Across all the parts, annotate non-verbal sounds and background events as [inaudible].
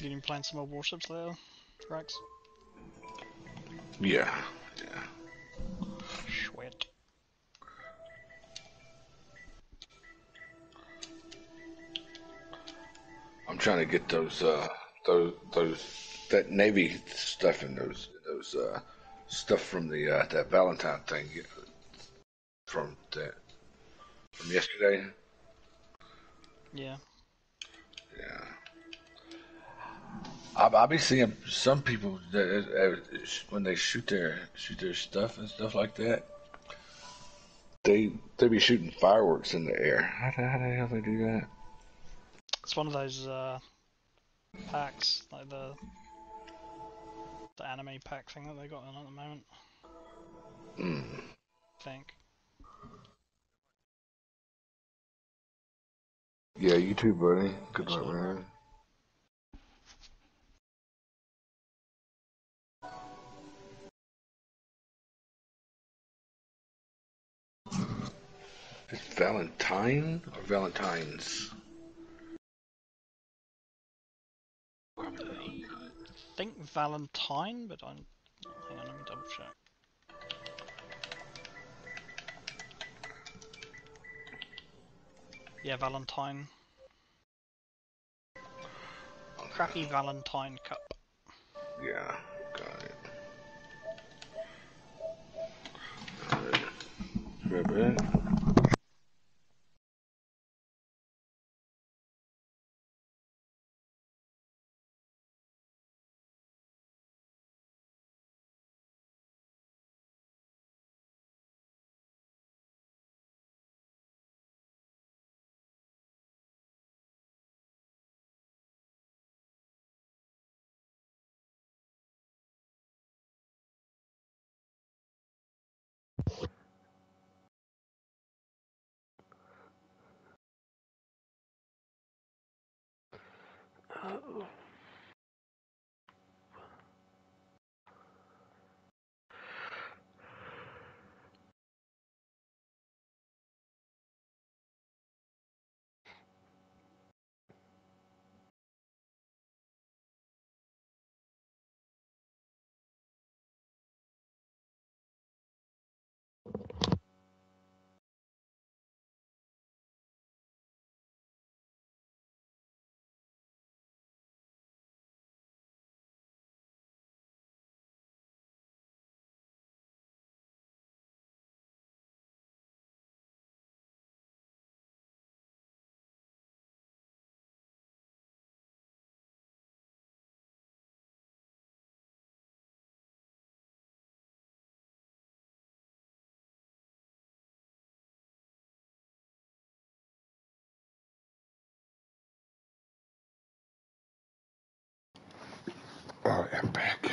You been playing some more warships later, Rex? Yeah, yeah. Sweet. I'm trying to get those, uh, those, those, that Navy stuff and those, those, uh, stuff from the, uh, that Valentine thing from that, from yesterday. Yeah. Yeah. I, I be seeing some people that uh, when they shoot their shoot their stuff and stuff like that, they they be shooting fireworks in the air. How, the- how the hell they do that? It's one of those uh, packs, like the the anime pack thing that they got on at the moment. Mm. I think. Yeah, you too, buddy. Good luck, man. It's Valentine or Valentine's? I think Valentine, but I'm. Hang on, let me double check. Yeah, Valentine. Crappie Valentine cup. Yeah, got it. That. Oh. Oh, I'm back.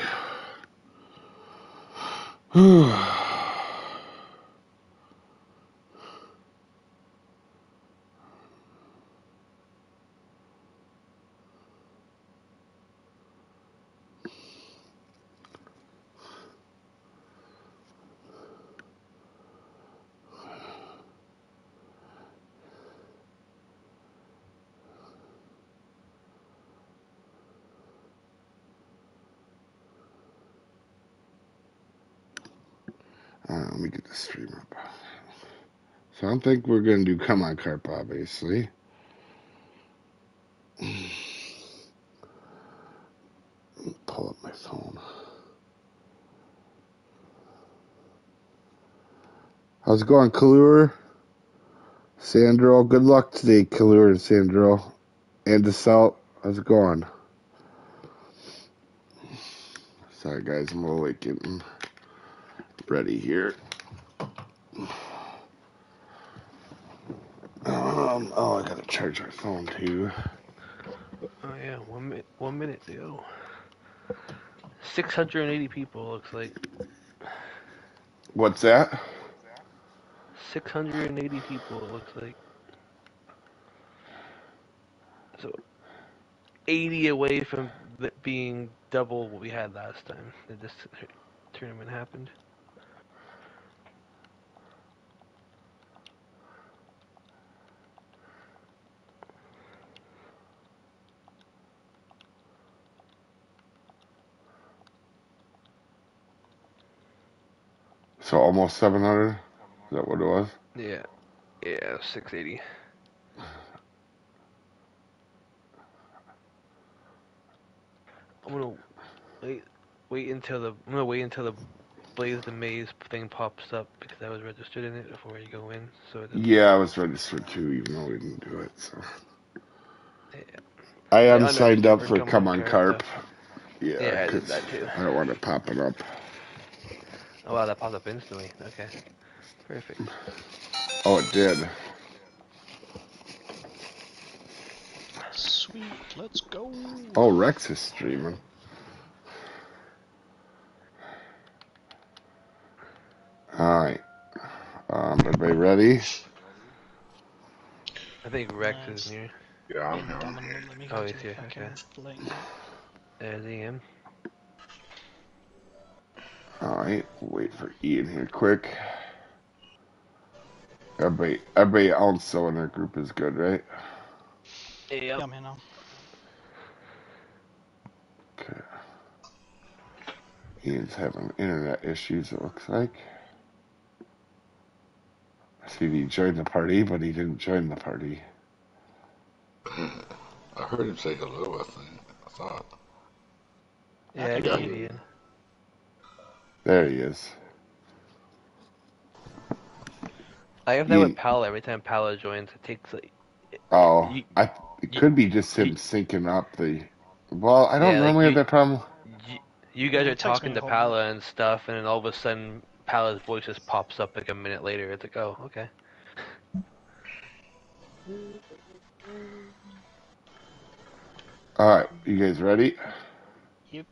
[sighs] [sighs] Uh, let me get the stream up. So I don't think we're gonna do come on carp, obviously. Pull up my phone. How's it going, Kalur? Sandro, good luck today, Kalur and Sandro. And DeSalt, how's it going? Sorry, guys, I'm a little getting ready here. Um, oh, I gotta charge my phone too. Oh yeah, one minute, one minute to go. 680 people looks like. What's that? 680 people it looks like. So 80 away from being double what we had last time that this tournament happened. So almost 700? Is that what it was? Yeah. Yeah, 680. I'm gonna wait wait until the I'm gonna wait until the Blaze the Maze thing pops up because I was registered in it before you go in. So it Yeah, I was registered too, even though we didn't do it. So Yeah. I am I signed up for Come On Carp. Yeah, Yeah, I did 'cause that too. I don't want to pop it popping up. Oh wow, that popped up instantly. Okay. Perfect. Oh, it did. Sweet, let's go. Oh, Rex is streaming. All right. Um, everybody ready? I think Rex Nice. is near. Yeah, I'm here. Damn it, let me Oh, go he's here, okay. link. There's Ian. All right. Wait for Ian here, quick. Everybody, everybody also in our group is good, right? Yeah. Yeah, I'm here now. Okay. Ian's having internet issues, it looks like. I see he joined the party, but he didn't join the party. [laughs] I heard him say hello. I think. I thought. Yeah, I Okay. got you, Ian. There he is. I have that with Ian- Paolo. Every time Paolo joins, it takes like Oh, You- I it you- could be just him you- syncing up the. Well, I don't Yeah, like normally you- have that problem. you, you guys are talking to whole- Paolo and stuff, and then all of a sudden Paolo's voice just pops up like a minute later. It's like, oh, okay. All right, you guys ready? Yep.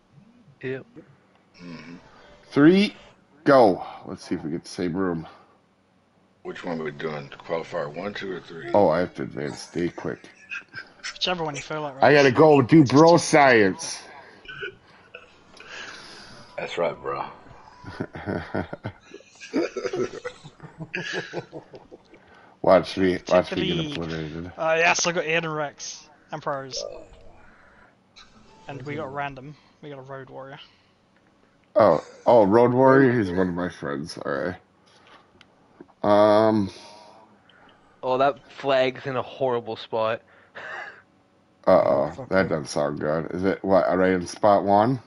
Mm-hmm. Three, go. Let's see if we get the same room. Which one are we doing? Qualifier one, two, or three? Oh, I have to advance. Stay quick. Whichever one you feel like. I gotta go do bro science. That's right, bro. [laughs] watch me, watch me get League. obliterated. Uh, yes, I got Ian and Rex. Emperors. And we got random. We got a Road Warrior. Oh, oh, Road Warrior. He's one of my friends. All right. Um. Oh, that flag's in a horrible spot. Uh oh, [laughs] that doesn't sound good. Is it what? Right in spot one.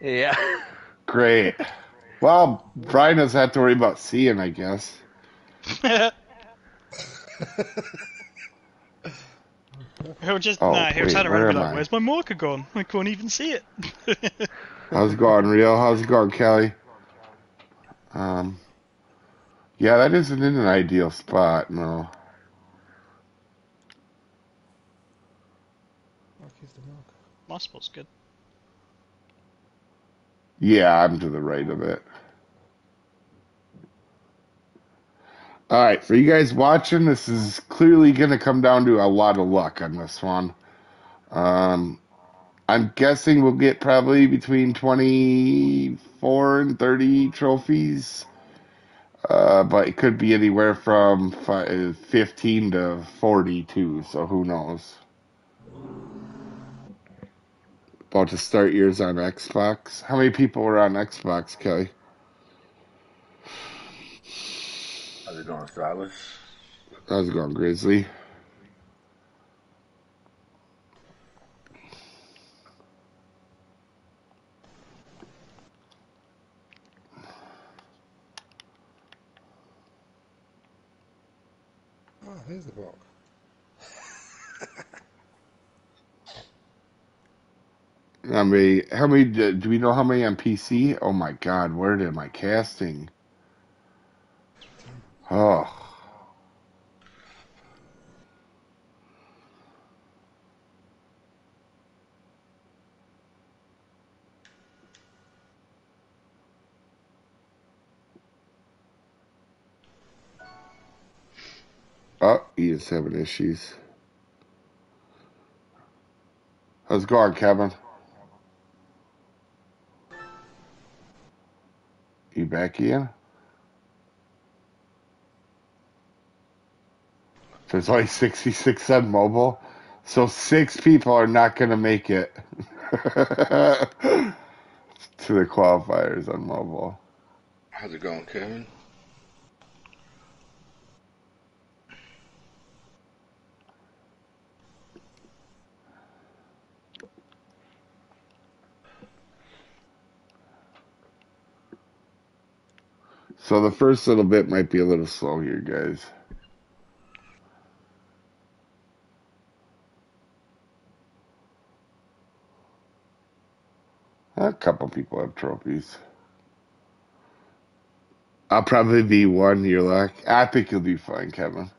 Yeah. [laughs] Great. Well, Brian doesn't have to worry about seeing, I guess. [laughs] He'll just Oh, nah. He'll wait, turn around where and be am like, I? "Where's my marker gone? I can't even see it." How's it going, Rio? How's it going, Kelly? Um, yeah, that isn't in an ideal spot, no. My spot's good. Yeah, I'm to the right of it. All right, for you guys watching, this is clearly going to come down to a lot of luck on this one. Um, I'm guessing we'll get probably between 24 and 30 trophies. Uh, but it could be anywhere from fi- 15 to 42, so who knows. About to start yours on Xbox. How many people were on Xbox, Kelly? How's it going, Silas? How's it going, Grizzly? There's the block. How many? How many? Do do we know how many on PC? Oh my God, where am I casting? Oh, oh, he is having issues. How's it going, Kevin? You back in? There's only 66 on mobile, so six people are not going to make it [laughs] to the qualifiers on mobile. How's it going, Kevin? So the first little bit might be a little slow here, guys. A couple people have trophies. I'll probably be one. You're luck. I think you'll do fine, Kevin.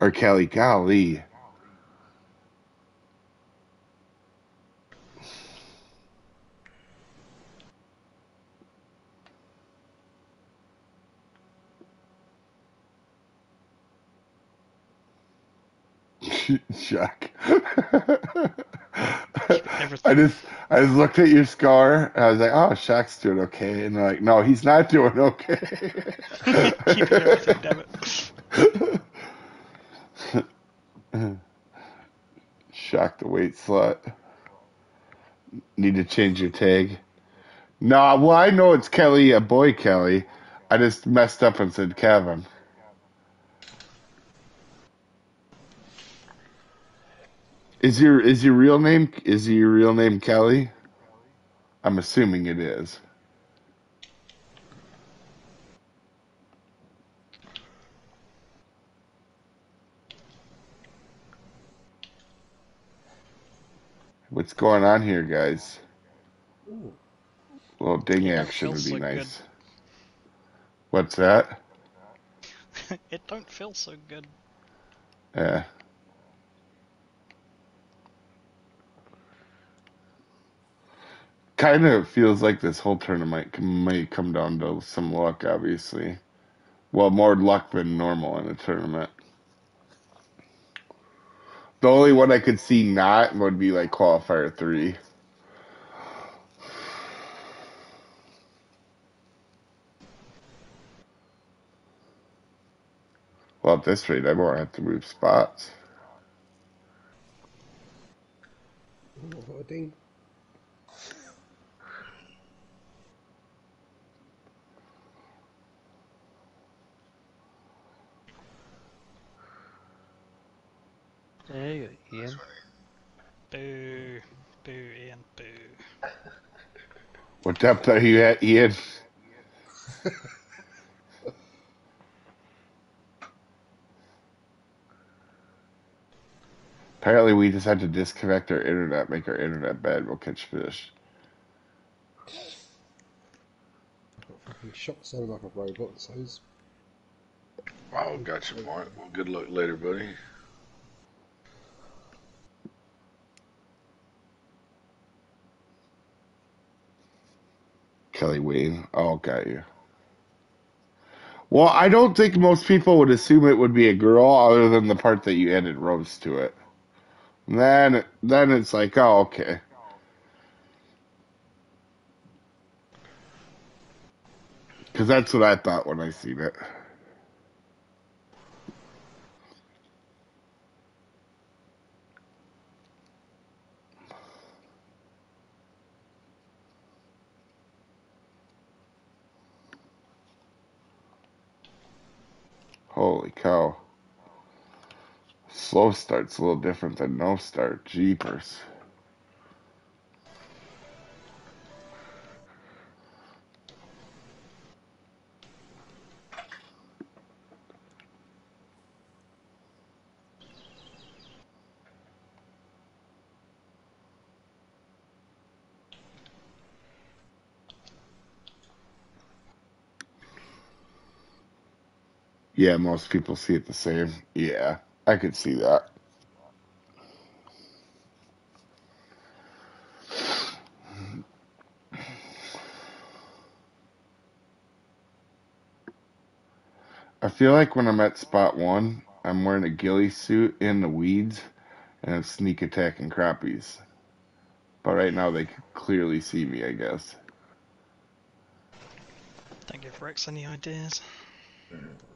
Or Kelly. Golly. [laughs] Chuck. I just I just looked at your scar and I was like, oh, Shaq's doing okay, and they're like, no, he's not doing okay. [laughs] Keep everything, damn it. Shaq the weight slut. Need to change your tag. No, well I know it's Kelly, a boy Kelly. I just messed up and said Kevin. Is your is your real name is your real name Kelly? I'm assuming it is. What's going on here, guys? Ooh. A little ding Yeah, action would be so good. nice. What's that? [laughs] it don't feel so good. Yeah. Kind of feels like this whole tournament might come down to some luck, obviously. Well, more luck than normal in a tournament. The only one I could see not would be like qualifier three. Well, at this rate, I won't have to move spots. Ooh, I've got a ding. There you go, Ian. Boo. Boo, Ian, boo. What depth are you at, Ian? Apparently, we just had to disconnect our internet, make our internet bad. We'll catch fish. I've got fucking shot sounding like a robot, so he's. Oh, wow, got you, Mark. Well, good luck later, buddy. Wayne. Oh, got you. Well, I don't think most people would assume it would be a girl, other than the part that you added Rose to it. And then, then it's like, oh, okay. Because that's what I thought when I seen it. Holy cow. Slow start's a little different than no start. Jeepers. Yeah, most people see it the same. Yeah, I could see that. I feel like when I'm at spot one, I'm wearing a ghillie suit in the weeds and I'm sneak attacking crappies. But right now they can clearly see me, I guess. Don't give Rex any ideas. Mm-hmm.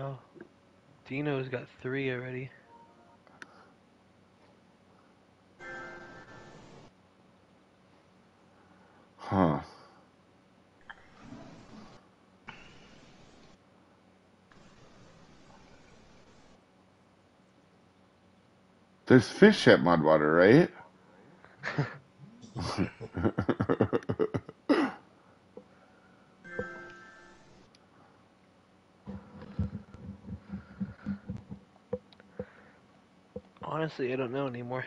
Oh. Dino's got three already. Huh. There's fish at Mudwater, right? [laughs] [laughs] Honestly, I don't know anymore.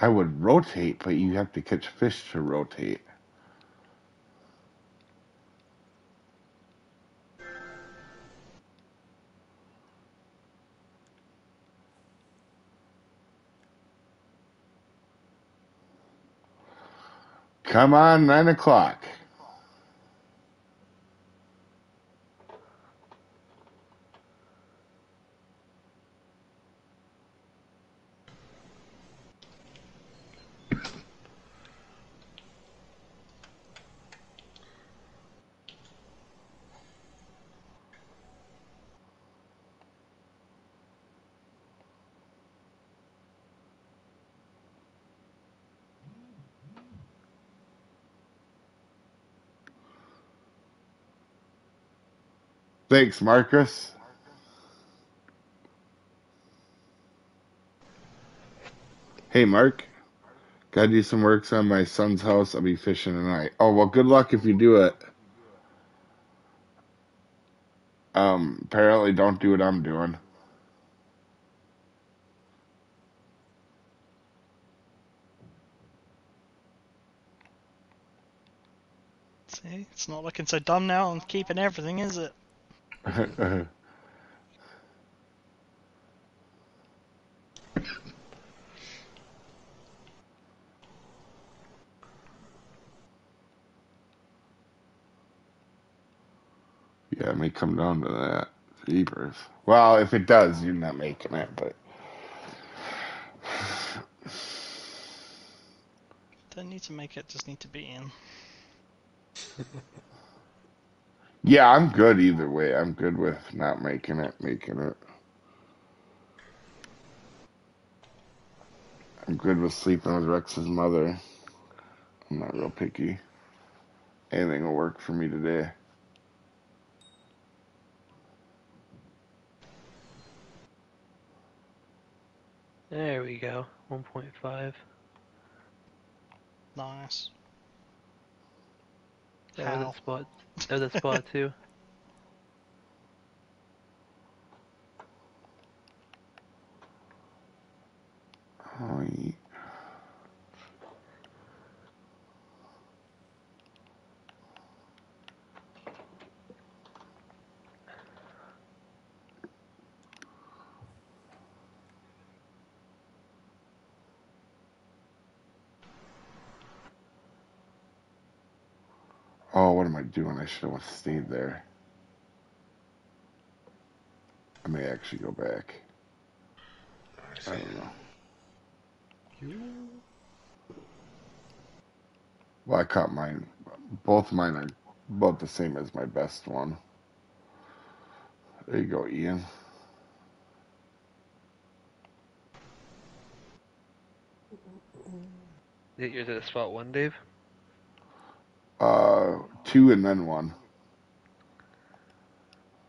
I would rotate, but you have to catch fish to rotate. Come on, nine o'clock. Thanks, Marcus. Hey, Mark. Gotta do some works on my son's house. I'll be fishing tonight. Oh, well, good luck if you do it. Um, apparently don't do what I'm doing. See, it's not looking so dumb now. I'm keeping everything, is it? [laughs] yeah, it may come down to that. Jeepers. Well, if it does, you're not making it, but Don't need to make it, just need to be in. [laughs] yeah, I'm good either way. I'm good with not making it, making it. I'm good with sleeping with Rex's mother. I'm not real picky. Anything will work for me today. There we go. 1.5. Nice. That was How? a spot. That was a spot too. Oh, doing? I should have stayed there. I may actually go back. I don't know. Well, I caught mine. Both mine are about the same as my best one. There you go, Ian. Yours at spot one, Dave? Uh, two and then one.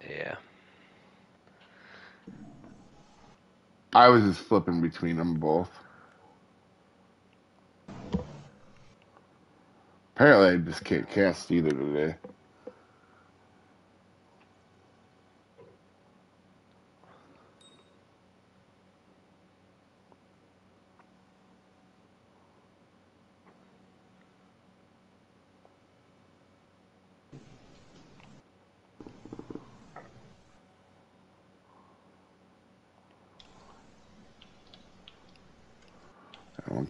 Yeah. I was just flipping between them both. Apparently, I just can't cast either today.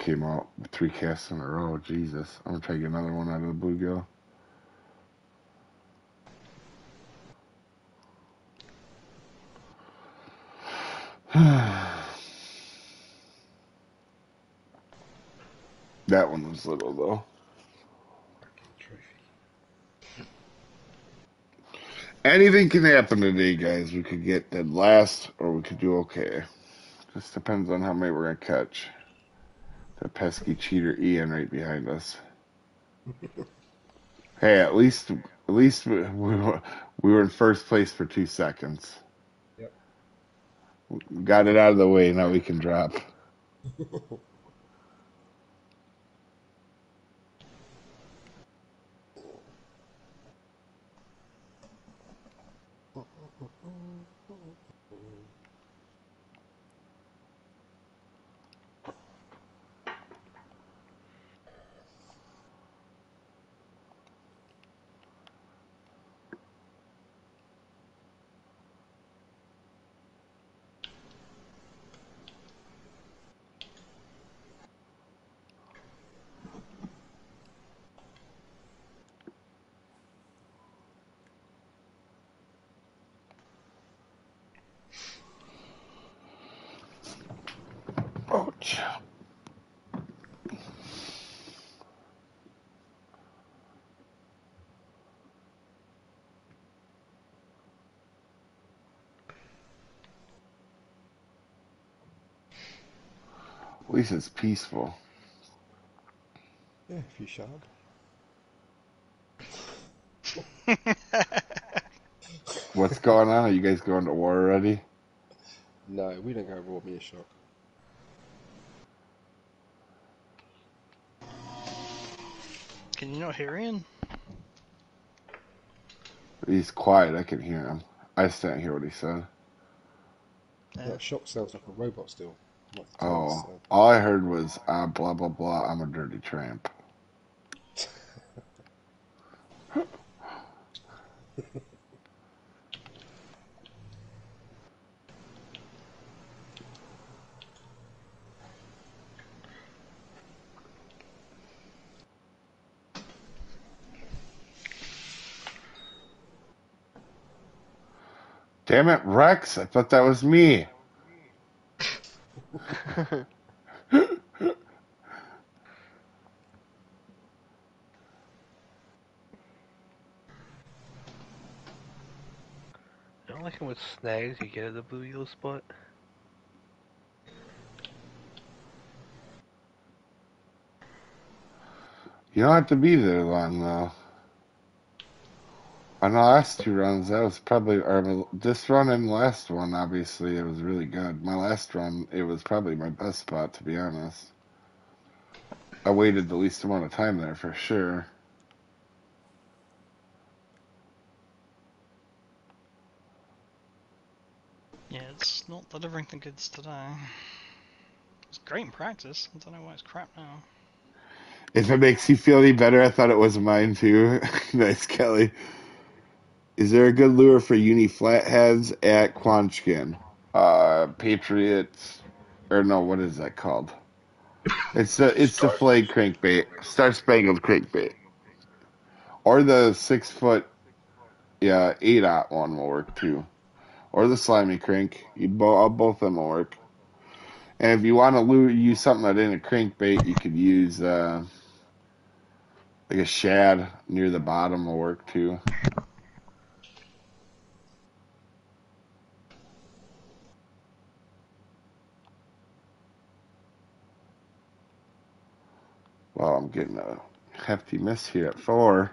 Came out with three casts in a row. Jesus. I'm going to try to get another one out of the bluegill. [sighs] that one was little, though. Anything can happen today, guys. We could get dead last, or we could do okay. Just depends on how many we're gonna catch. The pesky cheater Ian right behind us. hey, at least at least we, we were we were in first place for two seconds. Yep. Got it out of the way. Now we can drop. [laughs] least it's peaceful. Yeah, if you shut [laughs] up. What's going on? Are you guys going to war already? No, we don't go raw me a shock. Can you not hear Ian? He's quiet. I can hear him. I just didn't hear what he said. Yeah. That shock sounds like a robot still. Oh, all I heard was uh, blah blah blah. I'm a dirty tramp. Damn it, Rex! I thought that was me. I don't like how much snags you get at the blue yellow spot. You don't have to be there long though. On the last two runs, that was probably or this run and last one. Obviously, it was really good. My last run, it was probably my best spot to be honest. I waited the least amount of time there for sure. Yeah, it's not delivering the goods today. It's great in practice. I don't know why it's crap now. If it makes you feel any better, I thought it was mine too. [laughs] nice, Kelly. Is there a good lure for uni flatheads at Quanchkin? Uh, Patriots, or no, what is that called? It's the it's the Star- flag crankbait, star spangled crankbait, or the six foot, yeah, eight aught one will work too, or the slimy crank. You bo- both of them will work. And if you want to lure, use something that ain't a crankbait, you could use uh, like a shad near the bottom will work too. Well, I'm getting a hefty miss here at four.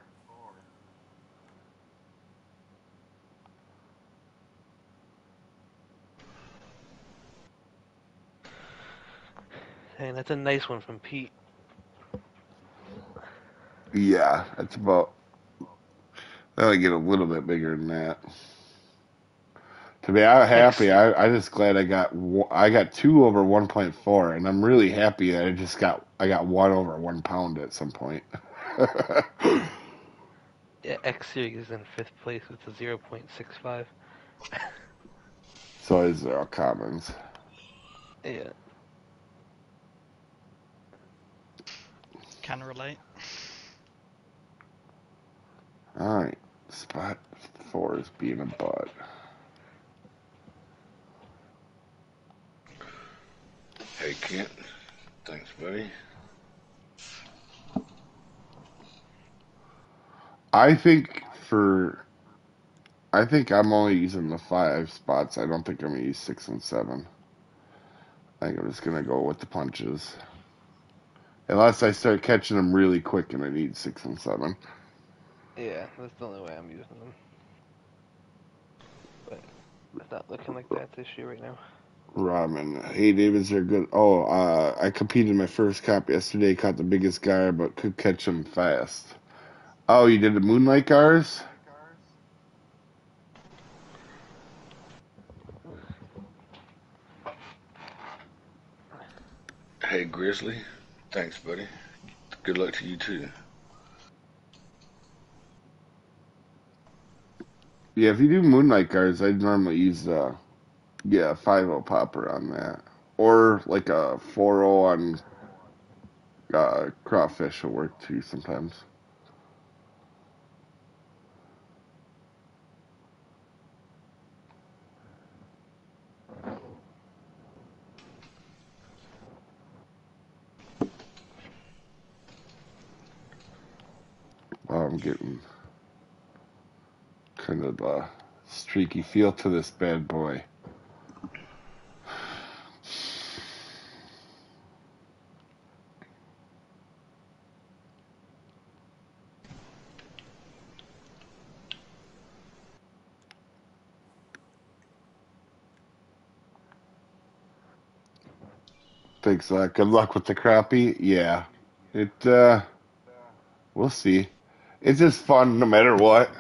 Hey, that's a nice one from Pete. Yeah, that's about. I get a little bit bigger than that. To be out happy, I I just glad I got I got two over one point four, and I'm really happy that I just got I got one over one pound at some point. [laughs] Yeah, X Series is in fifth place with a 0.65. [laughs] so is there all commons? Yeah. Can relate. All right, spot four is being a butt. Hey, Kent. Thanks, buddy. I think for I think I'm only using the five spots. I don't think I'm gonna use six and seven. I think I'm just gonna go with the punches. Unless I start catching them really quick and I need six and seven. Yeah, that's the only way I'm using them. But it's not looking like that's the issue right now. Ramen. Hey, Davids, they're good. Oh, uh, I competed my first cop yesterday. Caught the biggest guy, but could catch him fast. Oh, you did the Moonlight Gars? Hey, Grizzly. Thanks, buddy. Good luck to you, too. Yeah, if you do Moonlight Gars, I'd normally use uh yeah, five O popper on that. Or like a four O on uh crawfish will work too sometimes. Oh, I'm getting kind of a streaky feel to this bad boy. Thanks a lot. Good luck with the crappie. Yeah. It uh we'll see. It's just fun no matter what.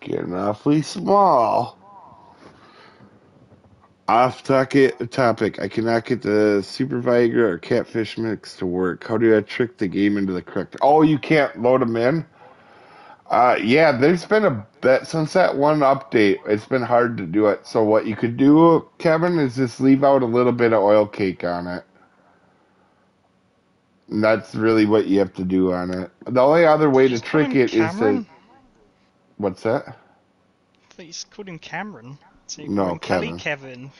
Getting awfully small. Off topic, topic. I cannot get the Super Viagra or Catfish mix to work. How do I trick the game into the correct? Oh, you can't load them in. Uh, yeah, there's been a that since that one update, it's been hard to do it. So what you could do, Kevin, is just leave out a little bit of oil cake on it. And that's really what you have to do on it. The only other way to trick it is to what's that? I thought you called him Cameron. So you No, call Kelly Kevin. Kevin.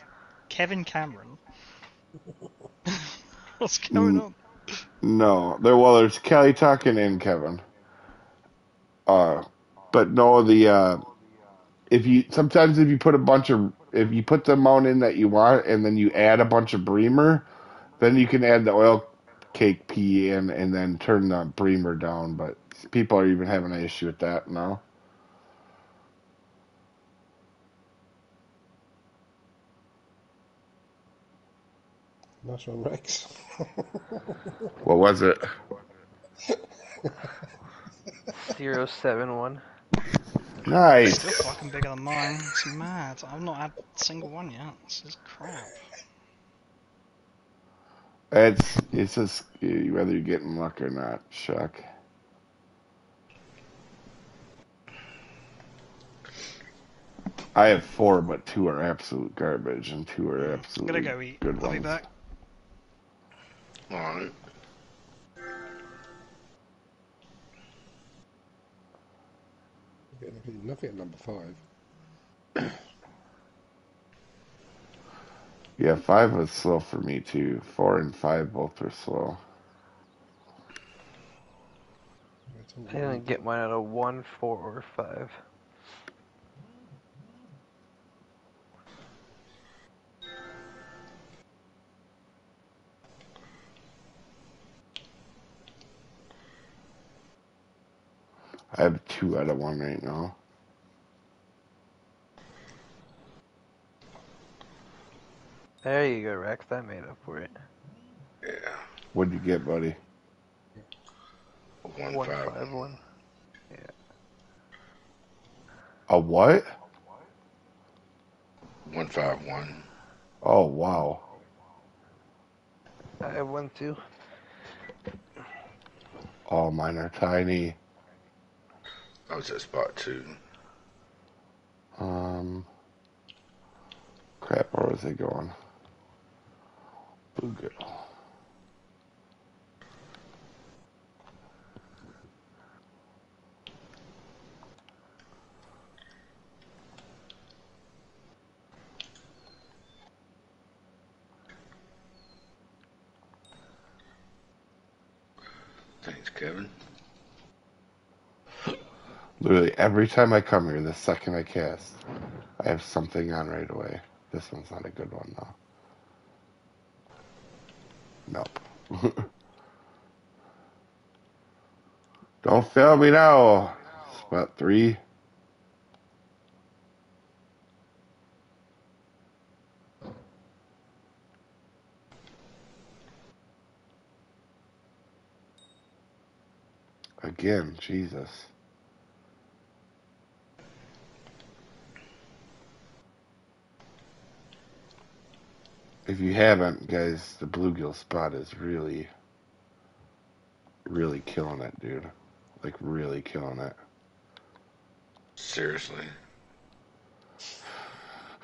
Kevin Cameron. [laughs] What's going on? No, there. Well, there's Kelly talking and Kevin. Uh, but no, the uh, if you sometimes if you put a bunch of if you put the amount in that you want and then you add a bunch of Bremer, then you can add the oil cake pea in and then turn the Bremer down. But people are even having an issue with that now. Nice one, Rex. [laughs] What was it? Zero seven one. Nice. Still fucking bigger than mine. It's mad. I've not had a single one yet. This is crap. It's it's just whether you're getting luck or not, Chuck. I have four, but two are absolute garbage, and two are I'm gonna go eat. good I'll be back. Alright. Getting nothing, nothing at number five. Yeah, five was slow for me too. Four and five both are slow. I didn't get mine out of one, four, or five. I have two out of one right now. There you go, Rex. That made up for it. Yeah. What'd you get, buddy? One, One five. five one. A what? one five one. Oh wow. I have one too. All mine are tiny. I was at spot two. Um. Crap, where was they going? Bluegill. Thanks, Kevin. Literally every time I come here, the second I cast, I have something on right away. This one's not a good one though. Nope. [laughs] Don't fail me now. Spot three. Again, Jesus. If you haven't, guys, the bluegill spot is really, really killing it, dude. Like, really killing it. Seriously.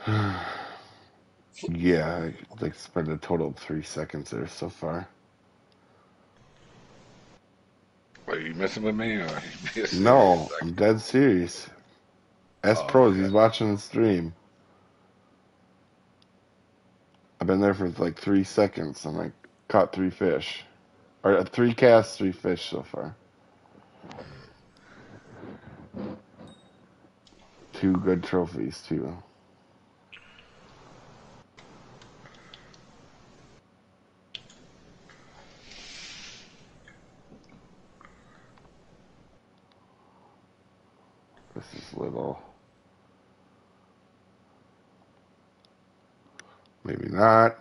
[sighs] Yeah, I like spent a total of three seconds there so far. Are you messing with me or? are you No. I'm dead serious. S Oh, Pros, okay. he's watching the stream. I've been there for like three seconds and I caught three fish. Or uh, three casts, three fish so far. Two good trophies, too. This is little. Maybe not.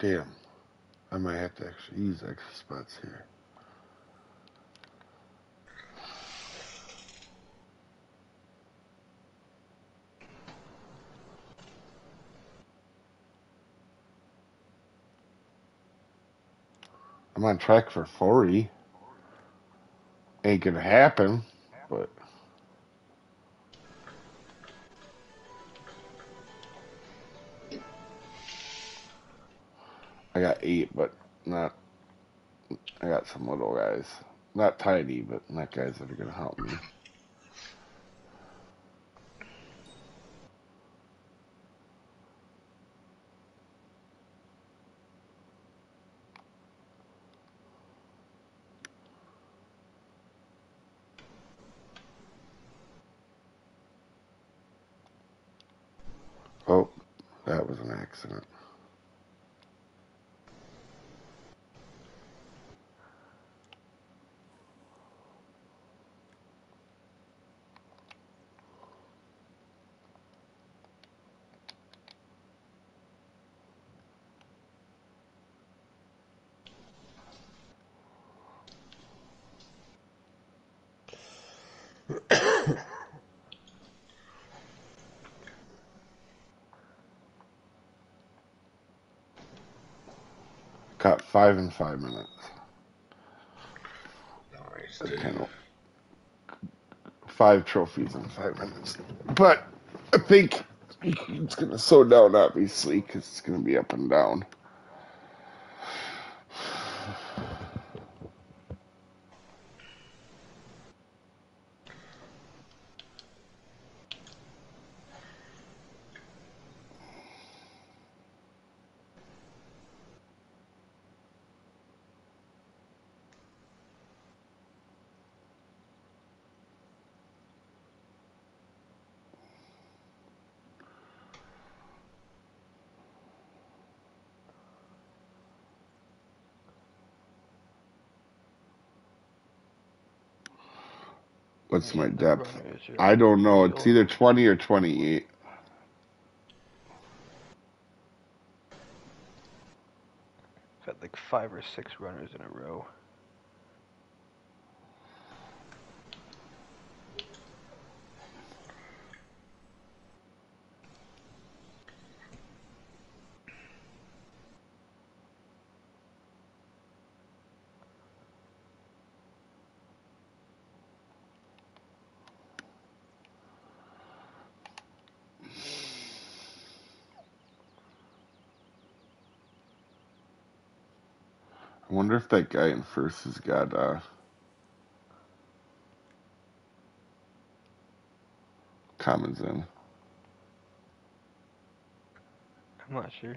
Damn. I might have to actually use extra spots here. I'm on track for 40. Ain't gonna happen, but I got eight, but not. I got some little guys, not tiny, but not guys that are gonna help me. Oh, that was an accident. Got five in five minutes. Nice, dude. kind of five trophies in five minutes. But I think it's gonna slow down, obviously, because it's gonna be up and down. What's my depth? I don't know. It's either twenty or twenty-eight. Got like five or six runners in a row. If that guy in first has got uh commons in. I'm not sure.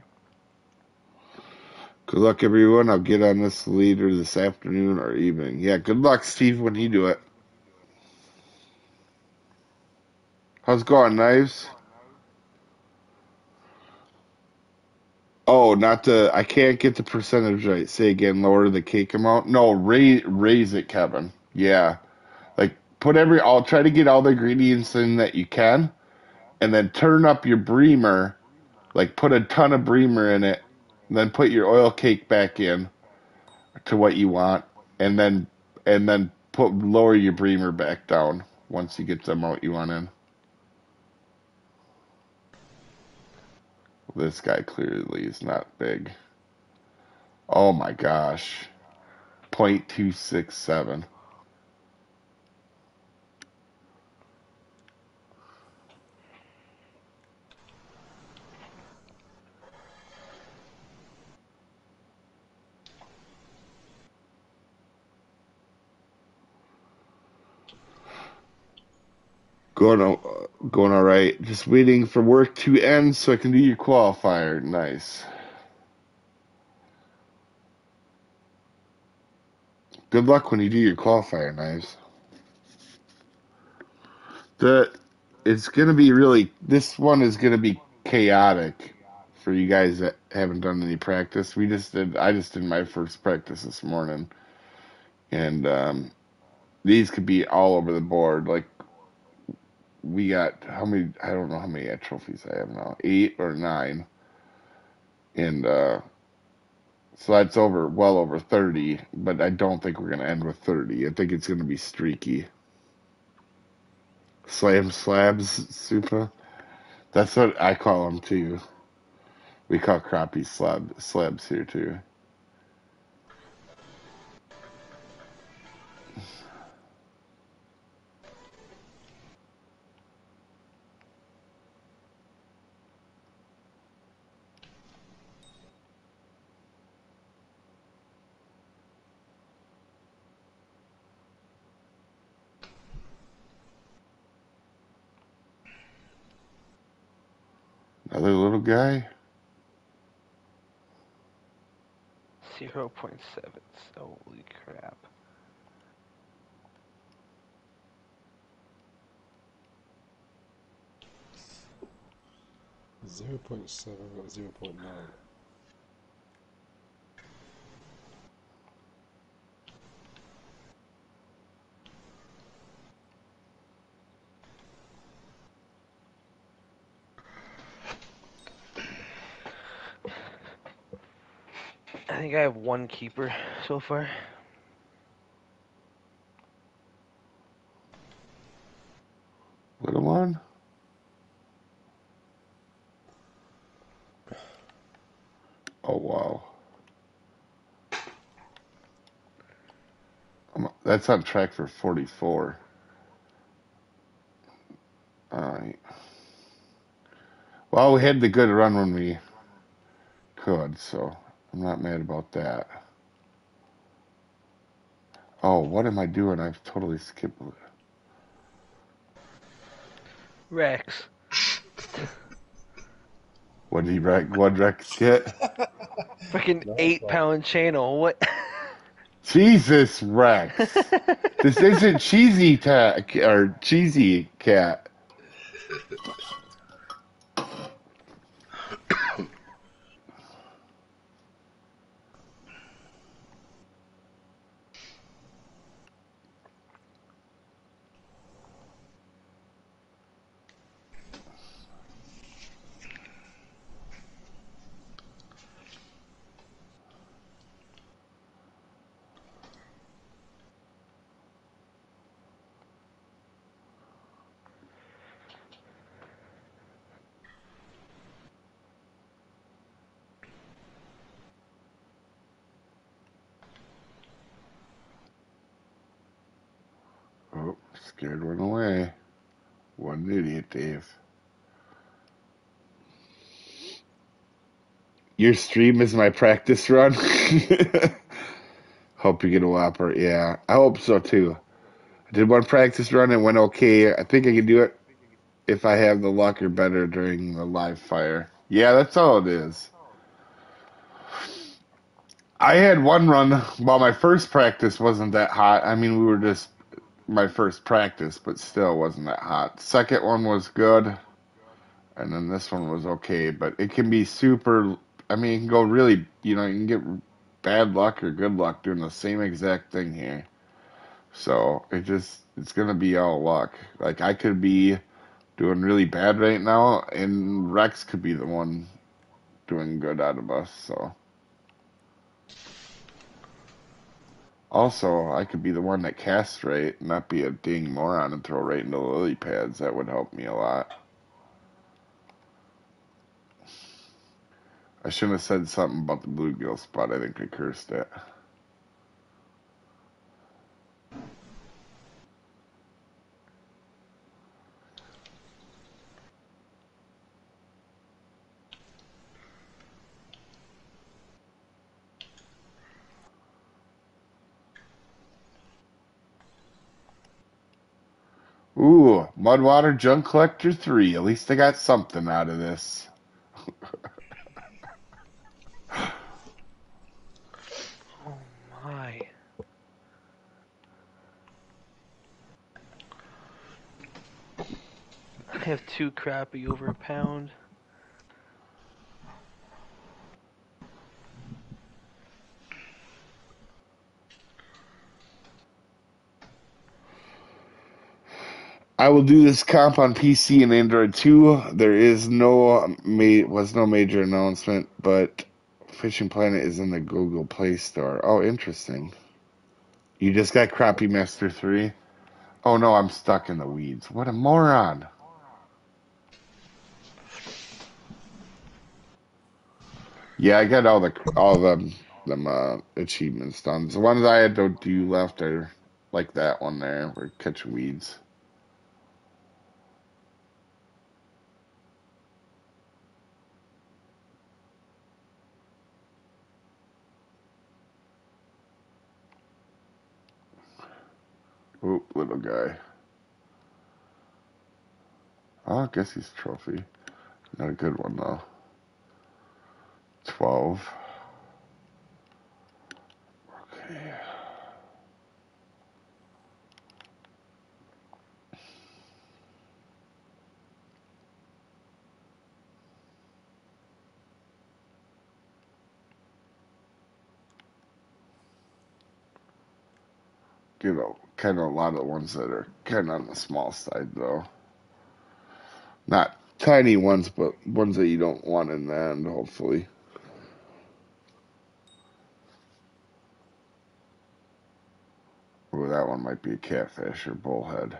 Good luck, everyone. I'll get on this later this afternoon or evening. Yeah, good luck, Steve, when you do it. How's it going, Knives? Oh, not the. I can't get the percentage right. Say again. Lower the cake amount. No, raise raise it, Kevin. Yeah, like put every. I'll try to get all the ingredients in that you can, and then turn up your breamer. Like put a ton of breamer in it, then put your oil cake back in to what you want, and then and then put lower your breamer back down once you get the amount you want in. This guy clearly is not big. Oh my gosh. 0.267. Going going all right. Just waiting for work to end so I can do your qualifier. Nice. Good luck when you do your qualifier, knives. The it's gonna be really this one is gonna be chaotic for you guys that haven't done any practice. We just did I just did my first practice this morning. And um these could be all over the board. Like we got how many I don't know how many trophies I have now. Eight or nine. And uh so that's over well over thirty, but I don't think we're gonna end with thirty. I think it's gonna be streaky. Slam slabs, super. That's what I call them too. We call crappie slab slabs here too. Another little guy. Zero point seven. Holy crap. Zero point seven, got zero point nine. think I have one keeper so far. Put a on. Oh wow. that's on track for 44. All right. Well, we had the good run when we could, so I'm not mad about that. Oh, what am I doing? I've totally skipped. Rex. [laughs] What did he Rex? What Rex get? [laughs] Freaking No, eight pound channel. What? [laughs] Jesus, Rex. this isn't cheesy ta- or cheesy cat. Oh, scared one away. One idiot, Dave. Your stream is my practice run. [laughs] hope you get a whopper. Yeah, I hope so too. I did one practice run and went okay. I think I can do it if I have the luck or better during the live fire. Yeah, that's all it is. I had one run. Well, my first practice wasn't that hot. I mean, we were just my first practice, but still wasn't that hot. Second one was good, and then this one was okay. But it can be super. I mean, you can go really. You know, you can get bad luck or good luck doing the same exact thing here. So it just it's gonna be all luck. Like I could be doing really bad right now, and Rex could be the one doing good out of us. So. Also, I could be the one that casts right, not be a ding moron and throw right into the lily pads. That would help me a lot. I shouldn't have said something about the bluegill spot. I think I cursed it. Ooh, Mudwater Junk Collector 3. At least I got something out of this. [laughs] Oh my. I have two crappie over a pound. I will do this comp on PC and Android too. There is no was no major announcement, but Fishing Planet is in the Google Play Store. Oh, interesting. You just got Crappie Master 3? Oh no, I'm stuck in the weeds. What a moron. Yeah, I got all the all the them uh, achievements done. The ones I had to do left are like that one there, where catch weeds. Oh, little guy. Oh, I guess he's trophy. Not a good one though. Twelve. Okay. You know, kind of a lot of the ones that are kind of on the small side though. Not tiny ones, but ones that you don't want in the end, hopefully. that one might be a catfish or bullhead.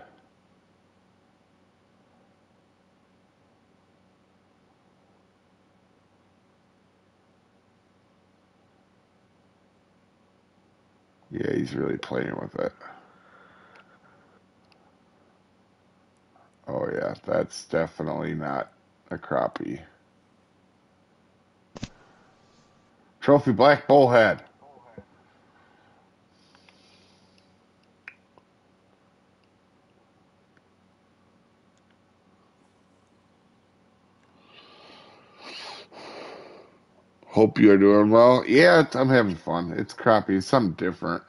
Yeah, he's really playing with it. Oh yeah, that's definitely not a crappie. Trophy black bullhead. Hope you're doing well. Yeah, I'm having fun. It's crappie. It's something different.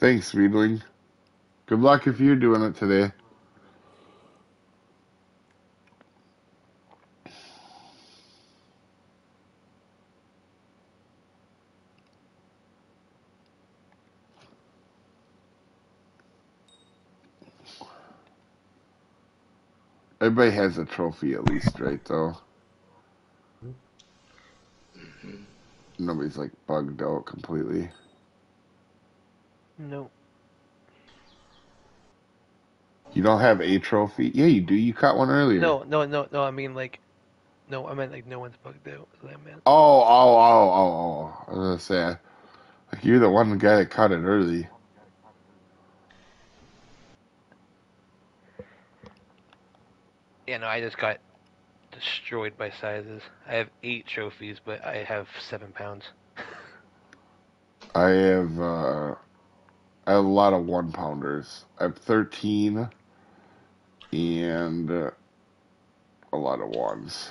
Thanks, Weedling. Good luck if you're doing it today. Everybody has a trophy at least, right? Though mm-hmm. nobody's like bugged out completely. No. You don't have a trophy? Yeah, you do. You caught one earlier. No, no, no, no. I mean like, no. I meant like no one's bugged out. I meant. Oh, oh, oh, oh, oh. I was gonna say, like you're the one guy that caught it early. Yeah, no. I just got destroyed by sizes. I have eight trophies, but I have seven pounds. I have, uh, I have a lot of one pounders. I have 13 and uh, a lot of ones.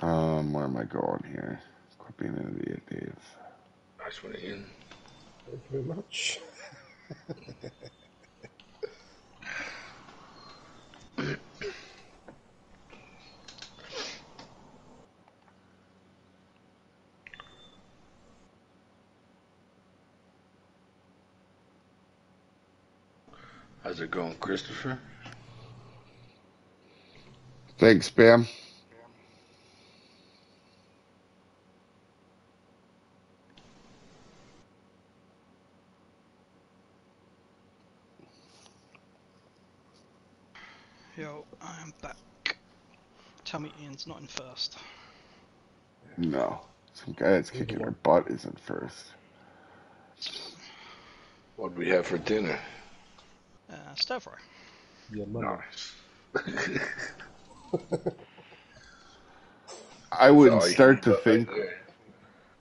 Um, where am I going here? Quit being an idiot, Dave. Nice one, Ian. Thank you very much. [laughs] How's it going, Christopher? Thanks, Bam. Yo, I'm back. Tell me Ian's not in first. No. Some guy that's kicking her butt isn't first. What do we have for dinner? Uh, stir fry. Yeah. Nice. [laughs] I would Sorry, start to think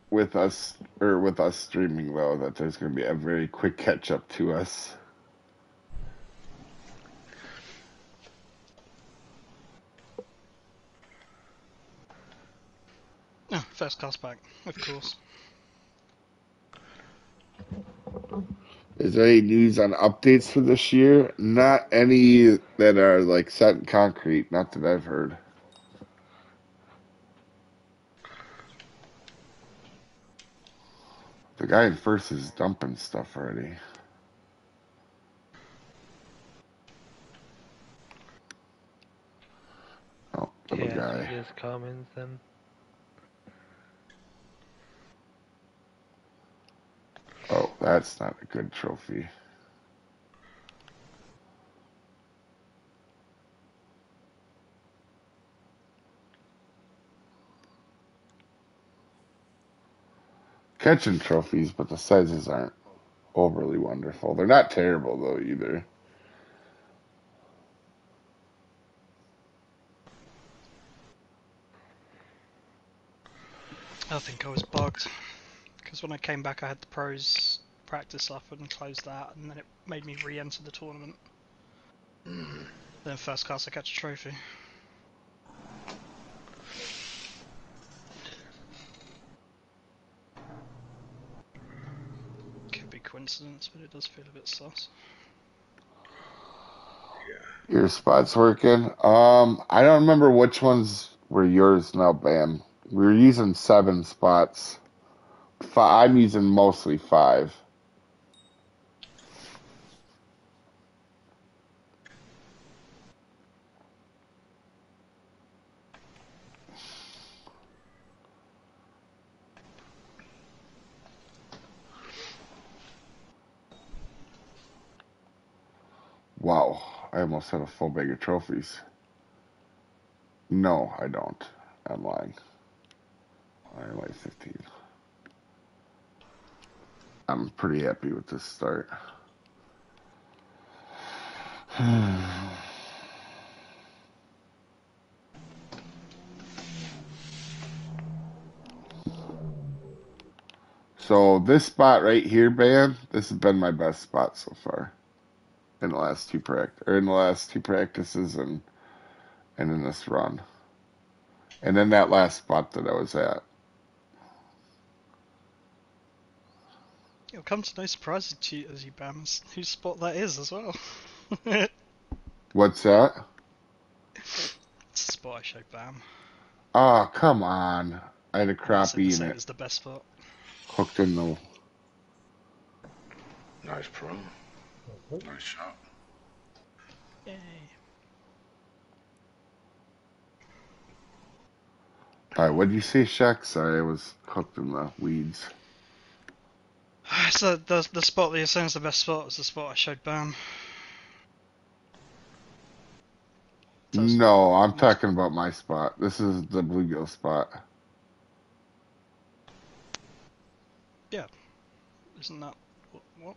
with us or with us streaming though that there's going to be a very quick catch up to us. Oh, first class back, of course. Is there any news on updates for this year? Not any that are like set in concrete. Not that I've heard. The guy in first is dumping stuff already. Oh, little yeah, guy. just commons then. Oh, that's not a good trophy. Catching trophies, but the sizes aren't overly wonderful. They're not terrible though either. I think I was bugged. Because when I came back, I had the pros practice up and closed that, and then it made me re enter the tournament. Then first cast I catch a trophy. Could be coincidence, but it does feel a bit sus. Your spot's working. Um, I don't remember which ones were yours now, Bam. We were using seven spots. I I'm using mostly five. Wow, I almost had a full bag of trophies. No, I don't. I'm lying. I only have 15. I'm pretty happy with this start. [sighs] so this spot right here, Bam, this has been my best spot so far in the last two practice or in the last two practices and and in this run. And then that last spot that I was at. It'll come to no surprise to you as you bam whose spot that is as well. [laughs] What's that? It's the spot I showed Bam. Oh, ah, come on. I had a crappie Say in it's it. the best spot. Hooked in the Nice pro. Nice shot. Yay. Alright, what did you say, Shaq? Sorry, I was hooked in the weeds. So the the spot that you're saying is the best spot is the spot I showed Bam. No, I'm talking about my spot. This is the bluegill spot. Yeah. Isn't that what, what?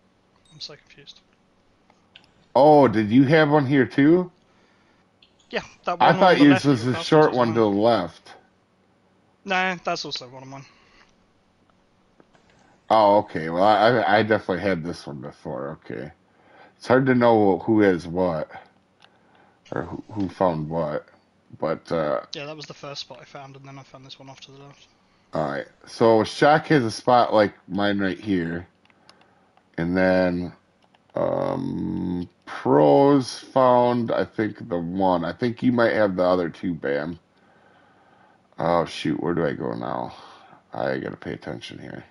I'm so confused. Oh, did you have one here too? Yeah, that one. I thought yours was the short one to the left. No, that's also one of mine. Oh, okay. Well, I I definitely had this one before. Okay, it's hard to know who has what or who, who found what, but uh, Yeah, that was the first spot I found, and then I found this one off to the left. all right. So Shaq has a spot like mine right here, and then um pros found I think the one. I think you might have the other two. Bam. Oh shoot, where do I go now? I gotta pay attention here.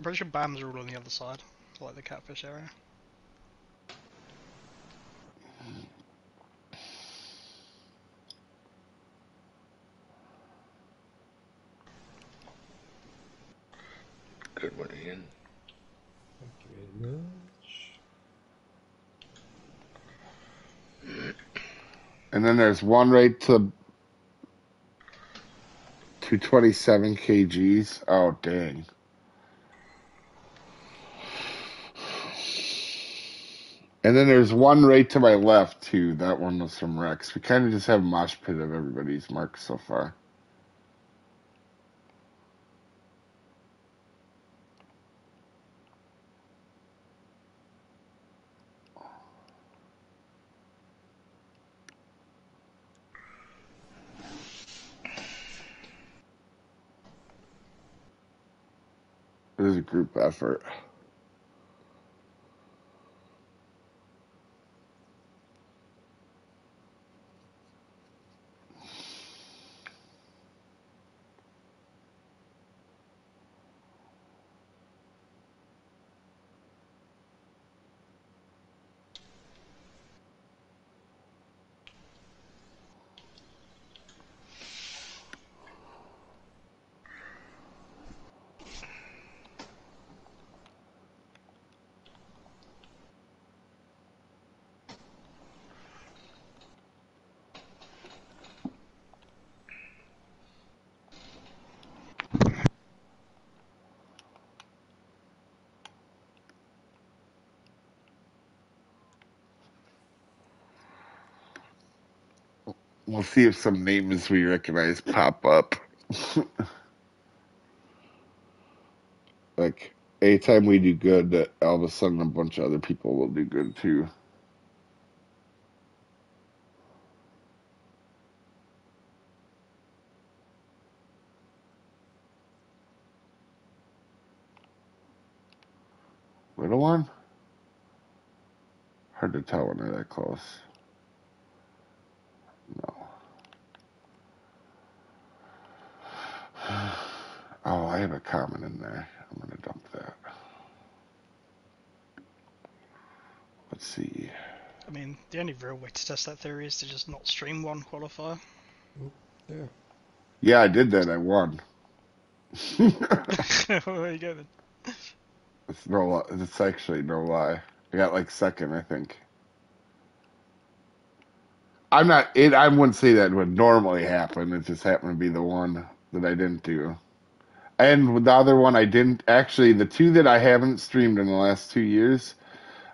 I'm pretty sure Bam's are all on the other side, like the catfish area. Good one, Ian. Thank you very much. And then there's one right to 227 kgs. Oh, dang. And then there's one right to my left, too. That one was from Rex. We kind of just have a mosh pit of everybody's marks so far. A group effort. see if some names we recognize pop up. [laughs] like anytime we do good, all of a sudden a bunch of other people will do good too. Little one? Hard to tell when they're that close. Real way to test that theory is to just not stream one qualifier. Yeah. Yeah, I did that. I won. there you go then. It's no. It's actually no lie. I got like second, I think. I'm not. It. I wouldn't say that would normally happen. It just happened to be the one that I didn't do. And with the other one, I didn't actually. The two that I haven't streamed in the last two years,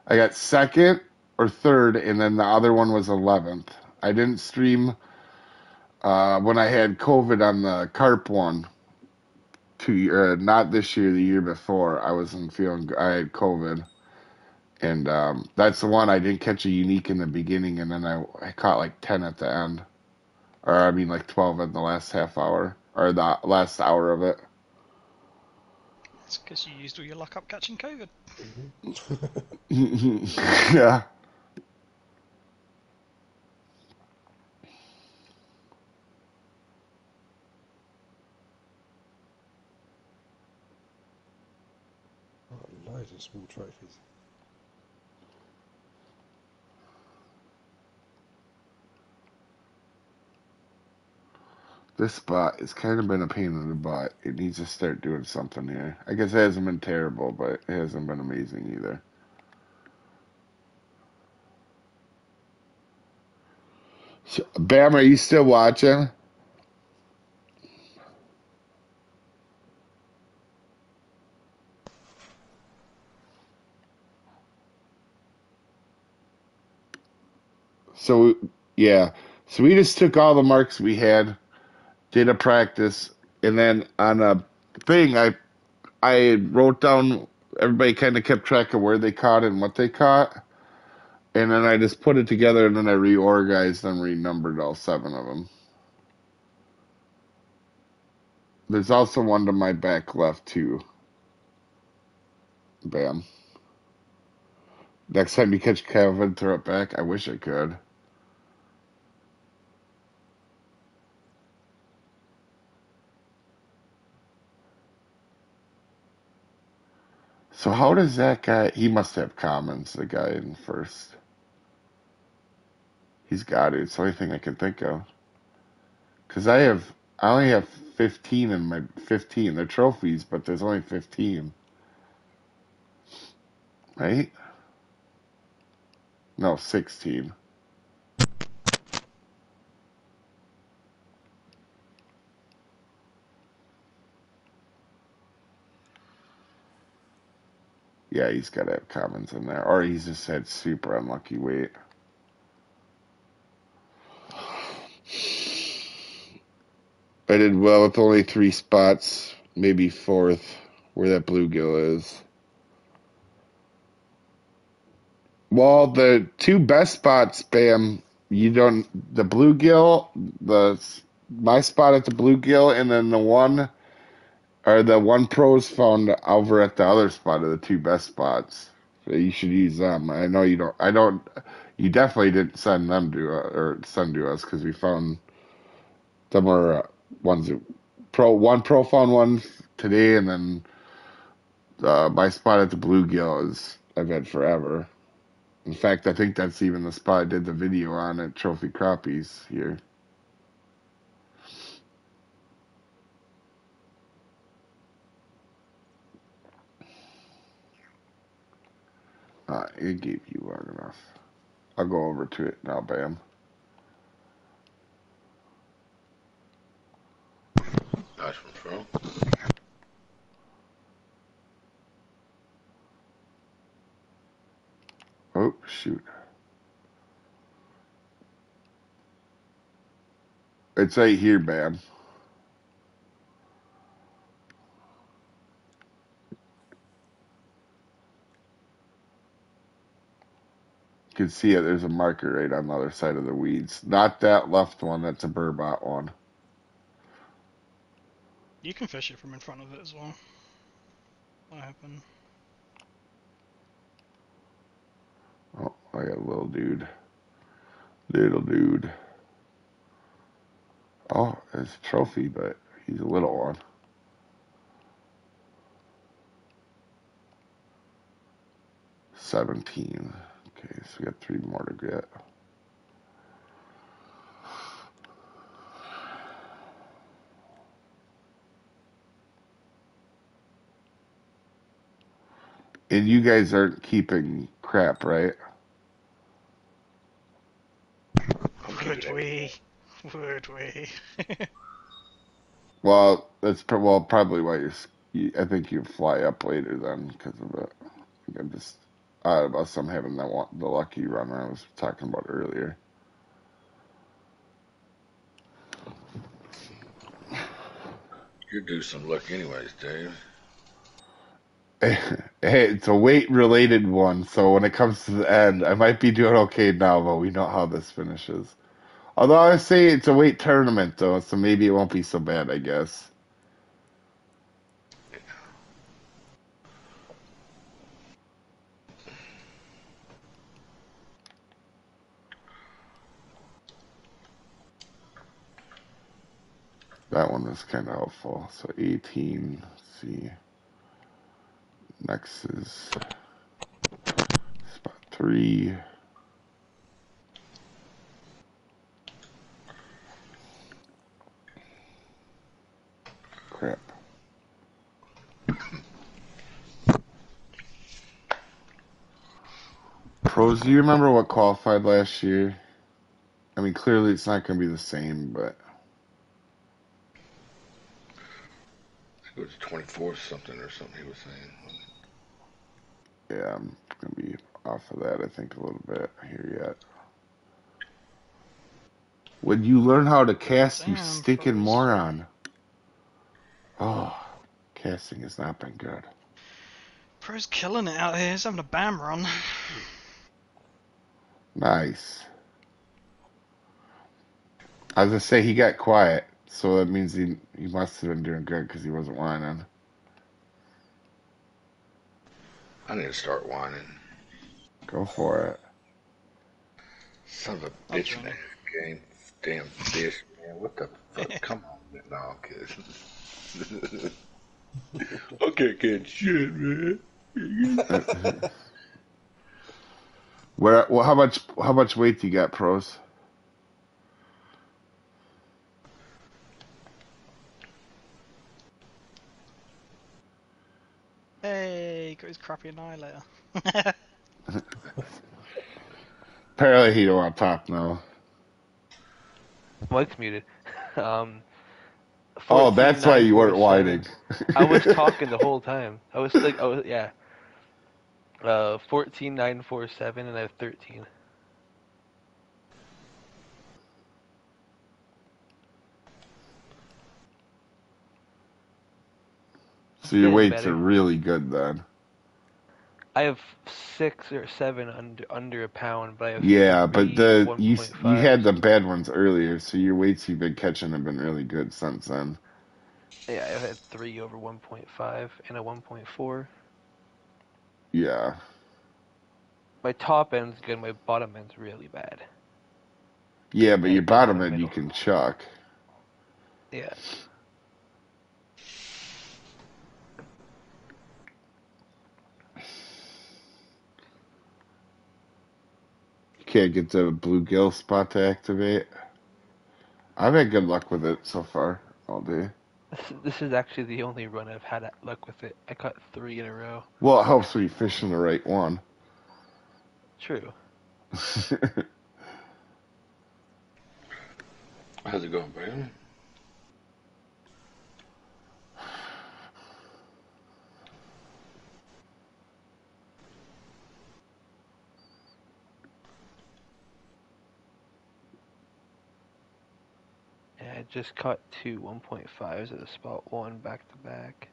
I got second or third, and then the other one was eleventh. I didn't stream uh, when I had COVID on the carp one. Two year, uh, not this year, the year before. I wasn't feeling. I had COVID, and um, that's the one I didn't catch a unique in the beginning, and then I, I caught like ten at the end, or I mean like twelve in the last half hour or the last hour of it. It's because you used all your luck up catching COVID. [laughs] yeah. Small trophies. This spot has kind of been a pain in the butt. It needs to start doing something here. I guess it hasn't been terrible, but it hasn't been amazing either. Bam, are you still watching? So, yeah. So we just took all the marks we had did a practice, and then on a thing, I I wrote down. Everybody kind of kept track of where they caught and what they caught, and then I just put it together, and then I reorganized and renumbered all seven of them. There's also one to my back left too. Bam. Next time you catch Kevin, throw it back. I wish I could. So how does that guy? He must have commons. The guy in first. He's got it. It's the only thing I can think of. Cause I have, I only have fifteen in my fifteen. They're trophies, but there's only fifteen. Right? No, sixteen. Yeah, he's got to have commons in there, or he's just had super unlucky weight. I did well with only three spots, maybe fourth, where that bluegill is. Well, the two best spots, Bam, you don't the bluegill, the my spot at the bluegill, and then the one or the one pros found over at the other spot are the two best spots. So you should use them. I know you don't. I don't. You definitely didn't send them to uh, or send to us because we found them are uh, ones that pro one pro found one today, and then uh, my spot at the bluegill is I've had forever. In fact, I think that's even the spot I did the video on at Trophy Crappies here. Uh, it gave you long enough. I'll go over to it now, Bam. Nice one, Phil. Oh, shoot. It's right here, Bam. Can see it. There's a marker right on the other side of the weeds. Not that left one. That's a burbot one. You can fish it from in front of it as well. What happened? Oh, I got a little dude. Little dude. Oh, it's a trophy, but he's a little one. Seventeen. So we got three more to get. And you guys aren't keeping crap, right? Would we? Would we? [laughs] Well, that's well probably why you're. I think you fly up later then because of it. I think I'm just uh, unless I'm having that one, the lucky runner I was talking about earlier. You do some luck anyways, Dave. [laughs] hey, it's a weight related one, so when it comes to the end, I might be doing okay now, but we know how this finishes. Although I say it's a weight tournament though, so maybe it won't be so bad, I guess. That one was kind of helpful. So 18, let's see. Next is spot three. Crap. Pros, do you remember what qualified last year? I mean, clearly it's not going to be the same, but It was 24 something or something he was saying. yeah, I'm going to be off of that, I think, a little bit here yet. When you learn how to cast, you Damn, stinking Pros. moron. Oh, casting has not been good. Pro's killing it out here. He's having a bam run. Nice. I was gonna say he got quiet, so that means he he must have been doing good because he wasn't whining. I need to start whining. Go for it. Son of a I'll bitch in join that game. Damn fish, man. What the fuck? [laughs] Come on. No, I'm kidding. [laughs] I can't get shit, man. [laughs] Where? Well, how much? How much weight do you got, pros? Hey, got his crappy annihilator. [laughs] Apparently, he don't want to talk now. Mike's muted. [laughs] Um, Oh, that's why you weren't whining. I was [laughs] talking the whole time. I was like, I was yeah. Uh, fourteen nine four seven, and I have thirteen. So your weights better. are really good then. I have six or seven under under a pound, but I have Yeah, but three the you s- you had the bad ones earlier, so your weights you've been catching have been really good since then. Yeah, I've had three over one point five and a one point four. Yeah. My top end's good. My bottom end's really bad. Yeah, but Yeah, your bottom middle. end you can chuck. Yeah. Can't get the bluegill spot to activate. I've had good luck with it so far all day. This, this is actually the only run I've had luck with it. I caught three in a row. Well, it helps when you fishing the right one. True. [laughs] How's it going, Brandon? Just caught two 1.5s at the spot one back to back.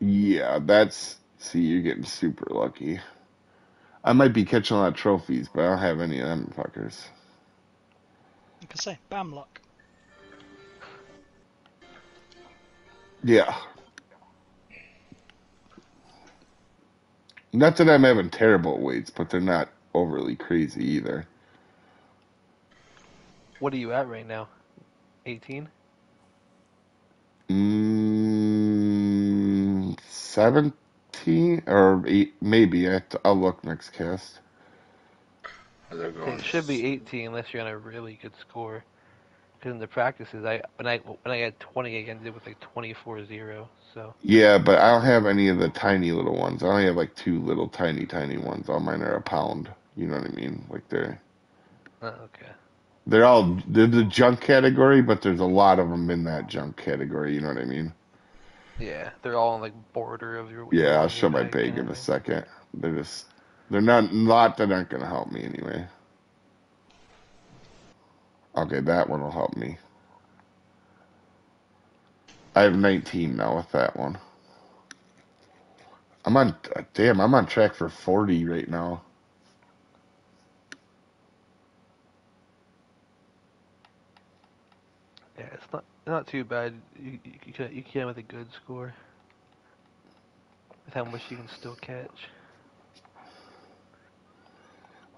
yeah, that's see, you're getting super lucky. I might be catching a lot of trophies, but I don't have any of them fuckers. Like I say, bam luck. Yeah. Not that I'm having terrible weights, but they're not overly crazy either. What are you at right now? 18? Mm, 17 or eight, maybe. I, I'll look next cast. It should be 18 unless you're on a really good score. Because in the practices, I when I when I had 20, I ended with like 24-0. So Yeah, but I don't have any of the tiny little ones. I only have like two little tiny, tiny ones. All mine are a pound. You know what I mean? Like they're uh, okay. They're all they're the junk category, but there's a lot of them in that junk category. You know what I mean? Yeah, they're all on like border of your. Yeah, I'll show my bag in a second. They're just they're not not that aren't gonna help me anyway. Okay, that one will help me. I have 19 now with that one. I'm on damn. I'm on track for 40 right now. Yeah, it's not too bad. You you, can you can with a good score. With how much you can still catch.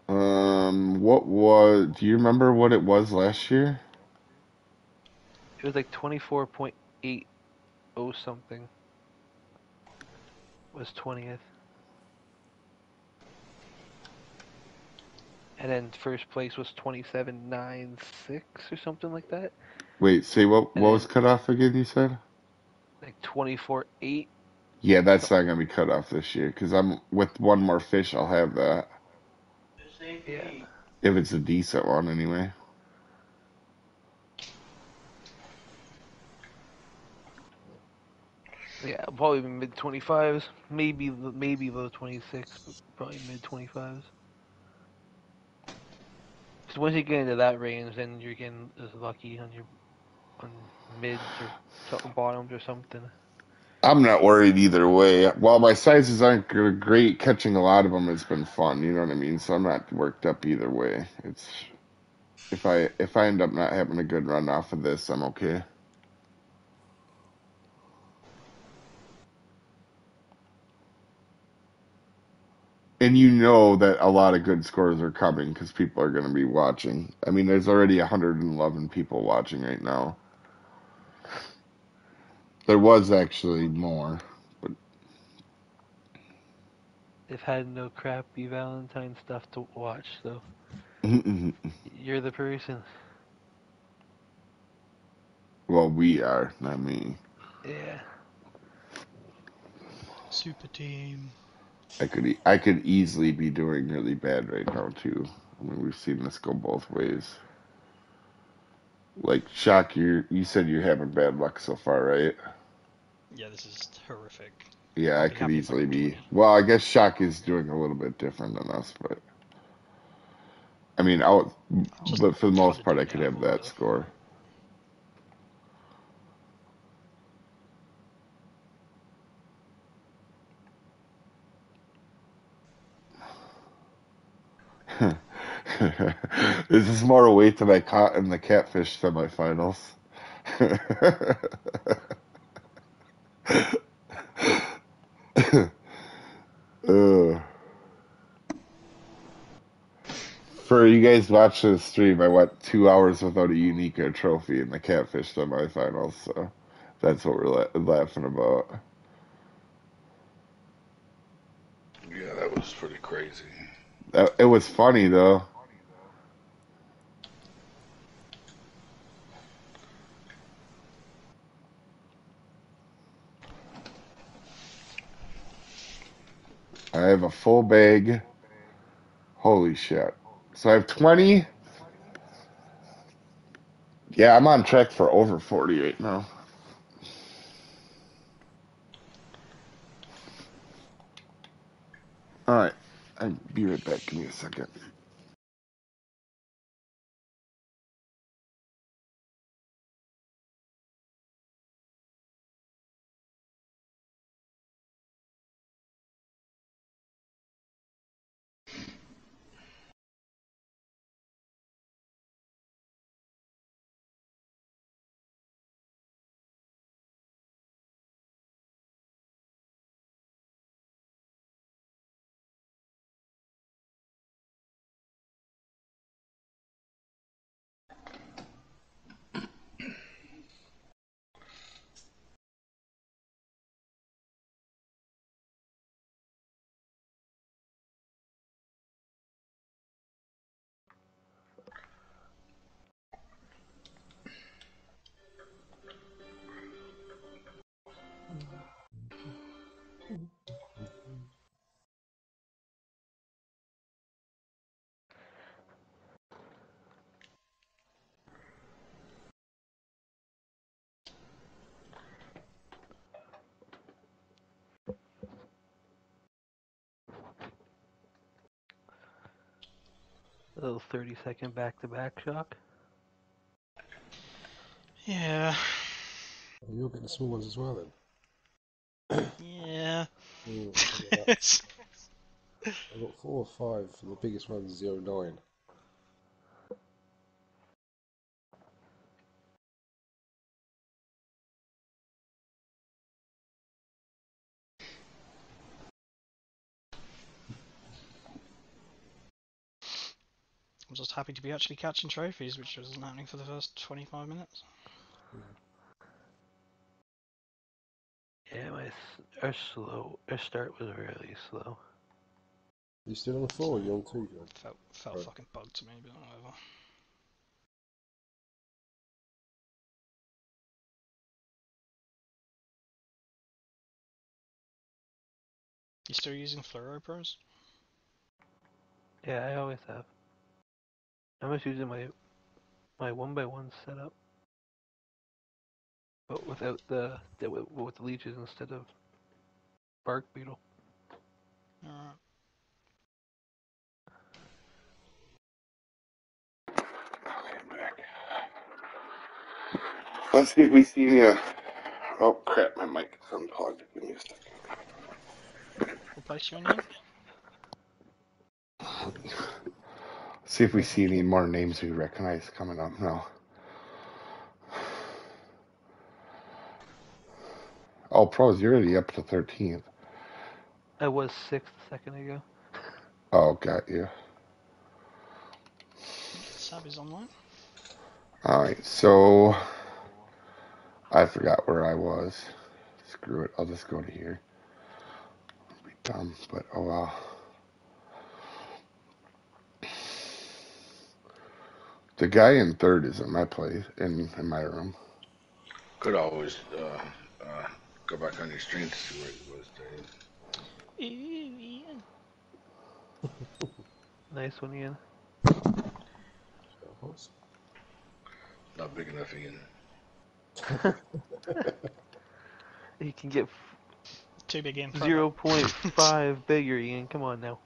Um, what was? Do you remember what it was last year? It was like 24.80 something. Was 20th. And then first place was 27.96 or something like that. Wait, say what? And What was cut off again? You said? Like twenty four eight. Yeah, that's not gonna be cut off this year because I'm with one more fish. I'll have that Yeah. if it's a decent one anyway. Yeah, probably mid 25s. Maybe maybe low 26, but probably mid 25s. Because once you get into that range, then you're getting just lucky on your on mids or something, bottoms or something. I'm not worried either way. While my sizes aren't great, catching a lot of them has been fun. You know what I mean? So I'm not worked up either way. It's if I if I end up not having a good run off of this, I'm okay. And you know that a lot of good scores are coming because people are going to be watching. I mean, there's already 111 people watching right now. There was actually more. But they've had no crappie Valentine stuff to watch, so you're the person. well, we are, not me. Yeah. Super team. I could e- I could easily be doing really bad right now too. I mean, we've seen this go both ways. Like shock, you you said you're having bad luck so far, right? Yeah, this is horrific. Yeah, I Could could easily be. Well, I guess shock is doing a little bit different than us, but I mean, I'll, but for the most part, I could have order. that score. [laughs] this is more weight than I caught in the catfish semifinals. Ugh. [laughs] Uh. For you guys watching the stream, I went two hours without a Unica trophy in the catfish semifinals, so that's what we're la- laughing about. Yeah, that was pretty crazy. That, it was funny though. I have a full bag. Holy shit. So I have 20. Yeah, I'm on track for over 48 now. Alright. I'll be right back. Give me a second. 30 second back to back shock. Yeah. Oh, You're getting the small ones as well then. Yeah. Mm, look at that. I've got four or five for the biggest one's zero nine. Just happy to be actually catching trophies, which wasn't happening for the first 25 minutes. Yeah, my s- our slow our start was really slow. You still on four? Or you on two, John? Felt felt Right. fucking bugged to me, but whatever. You still using Fluoro Pros? Yeah, I always have. I'm just using my my one by one setup, but without the, the with, with the leeches instead of bark beetle. Alright. Let's see if we see any. Uh... Oh crap! My mic is unplugged. Give me a second. What place you in yet? See if we see any more names we recognize coming up now. Oh, pros, you're already up to 13th. I was sixth a second ago. Oh, got you. Sab is online. All right, so I forgot where I was. Screw it. I'll just go to here. I'll be dumb, but oh well. The guy in third is in my place, in, in my room. Could always uh, uh, go back on your stream to see where he was, Dave. Ooh, yeah. [laughs] Nice one, Ian. Not big enough, Ian. [laughs] You can get Too big in. zero point [laughs] five bigger, Ian. Come on now.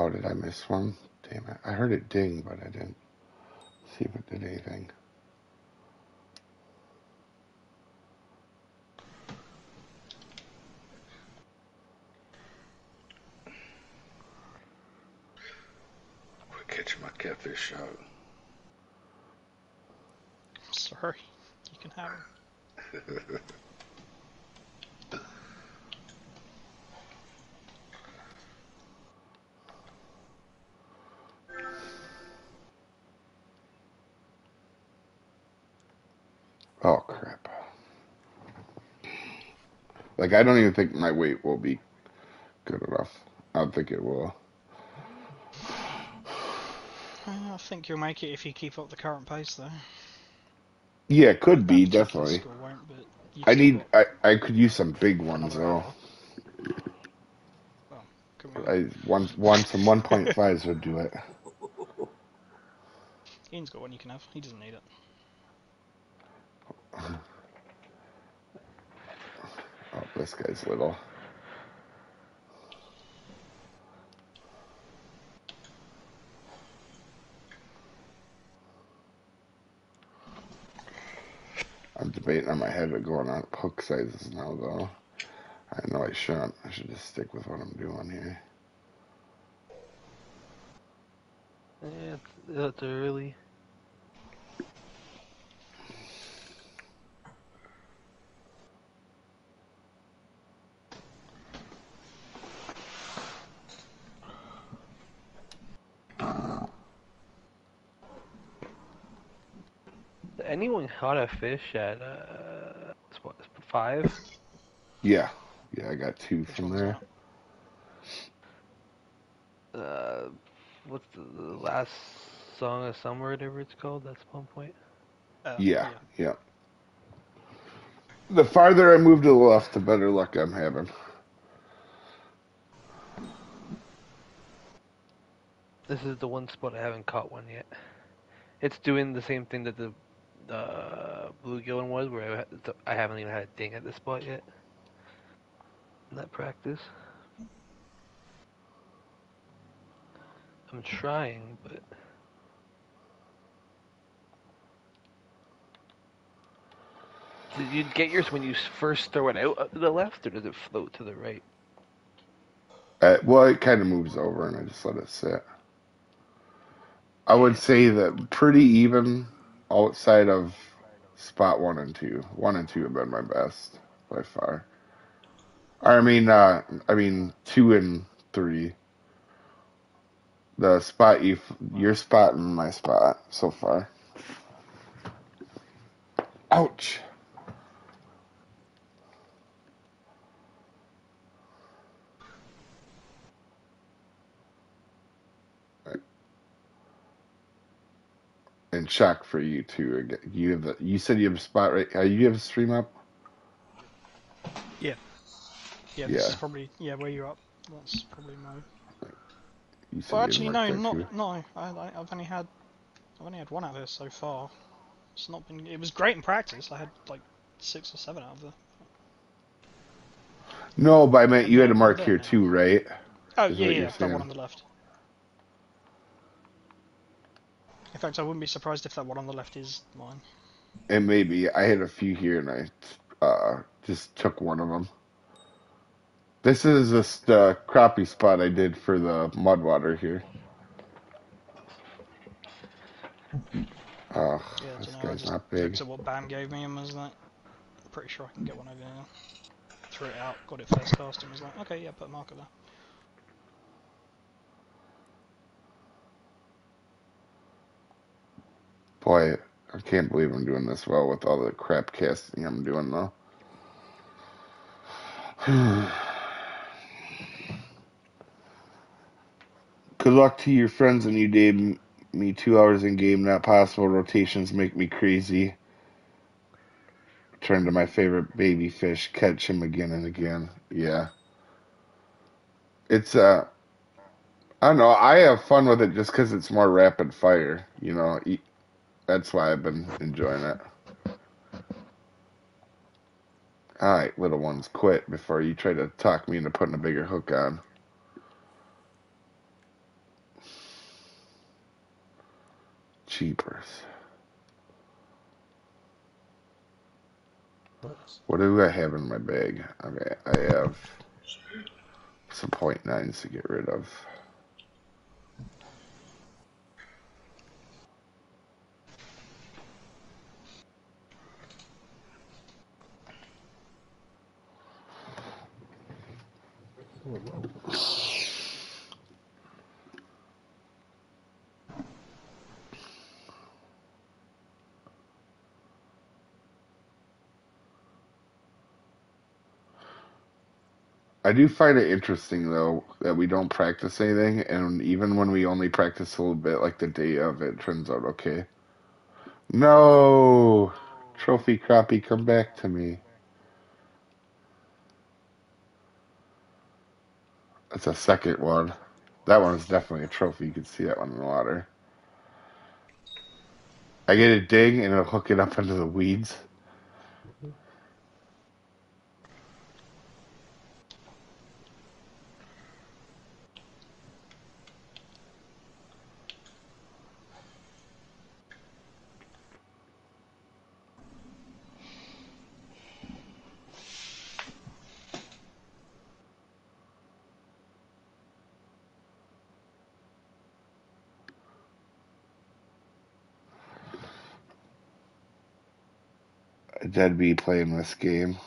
Oh, did I miss one? Damn it. I heard it ding, but I didn't see if it did anything. Quit catching my catfish out. Sorry. You can have it. [laughs] Like, I don't even think my weight will be good enough. I don't think it will. I think you'll make it if you keep up the current pace, though. Yeah, it could be, definitely. score won't, but you've I need, I, I could use some big ones, though. Well, we... Oh, I, one, one, some 1.5s [laughs] would do it. Ian's got one you can have. He doesn't need it. [laughs] This guy's little. I'm debating on my head of going on hook sizes now, though. I know I shouldn't. I should just stick with what I'm doing here. Yeah, it's early. Caught a fish at uh spot five? Yeah, yeah, I got two Which from there. Uh, what's the, the last song of summer, whatever it's called? That's one point. Uh, Yeah, yeah. The farther I move to the left, the better luck I'm having. This is the one spot I haven't caught one yet. It's doing the same thing that the uh, bluegill one was, where I, I haven't even had a ding at this spot yet. In that practice. I'm trying, but did you get yours when you first throw it out to the left, or does it float to the right? Uh, well, it kind of moves over, and I just let it sit. I would say that pretty even outside of spot one and two. One and two have been my best by far. I mean, uh, I mean two and three. The spot you, your spot and my spot so far. Ouch. And shock for you too. You have the, you said you have a spot right. Uh, you have a stream up. Yeah, Yeah. this is probably yeah where you're up. That's probably my. Well, actually, no, not no. I, I I've only had I've only had one out of this so far. It's not been. It was great in practice. I had like six or seven out of the. No, but I meant you had a mark here yeah. too, right? Oh Is yeah, yeah, that one on the left. In fact, I wouldn't be surprised if that one on the left is mine. And maybe I had a few here, and I uh, just took one of them. This is just the crappie spot I did for the mud water here. Oh, Yeah, this know. I guy's just not big. at what Bam gave me and was like, I'm pretty sure I can get one over there. Threw it out, got it first cast, and was like, okay, yeah, put a marker there. Boy, I can't believe I'm doing this well with all the crap casting I'm doing though. [sighs] Good luck to your friends and you, Dave. Me two hours in game, not possible. Rotations make me crazy. Turn to my favorite baby fish, catch him again and again. Yeah. It's uh I don't know, I have fun with it just because it's more rapid fire, you know. That's why I've been enjoying it. Alright, little ones, quit before you try to talk me into putting a bigger hook on. Cheapers. What do I have in my bag? Okay, I have some point nines to get rid of. I do find it interesting though that we don't practice anything, and even when we only practice a little bit, like the day of, it turns out okay. No, trophy crappie, come back to me. That's a second one. That one is definitely a trophy. You can see that one in the water. I get a ding and it'll hook it up into the weeds. Dead be playing this game.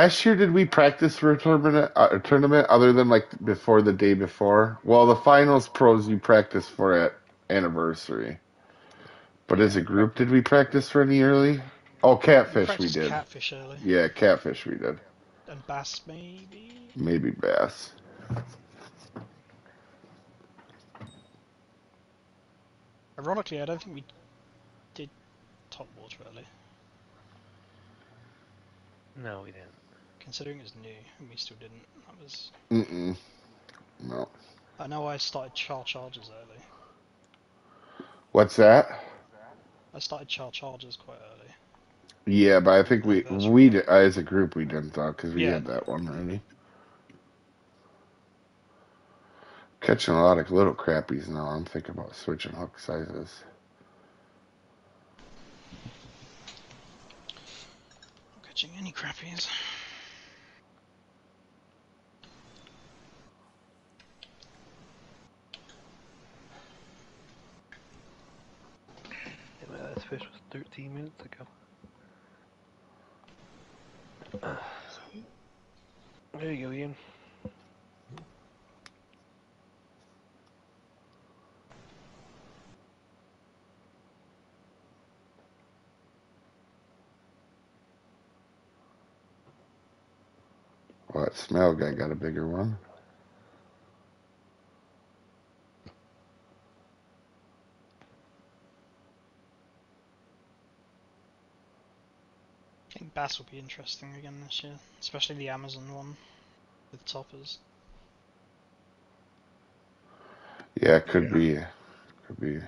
Last year, did we practice for a tournament? Uh, a tournament other than like before the day before? Well, the finals pros you practice for at anniversary. But as a group, did we practice for any early? Oh, catfish we practiced did. catfish early. Yeah, catfish we did. And bass, maybe? Maybe bass. Ironically, I don't think we did top water early. No, we didn't. Considering it's new, and we still didn't. That was. Mm-mm. No. I know I started char charges early. What's that? I started char charges quite early. Yeah, but I think we we did, as a group we didn't though because we Yeah. had that one already. Catching a lot of little crappies now. I'm thinking about switching hook sizes. Catching any crappies. Fish was 13 minutes ago. [sighs] There you go, Ian. Well, that smell guy got a bigger one. Think bass will be interesting again this year, especially the Amazon one with toppers. Yeah, it could Yeah. be. Could be.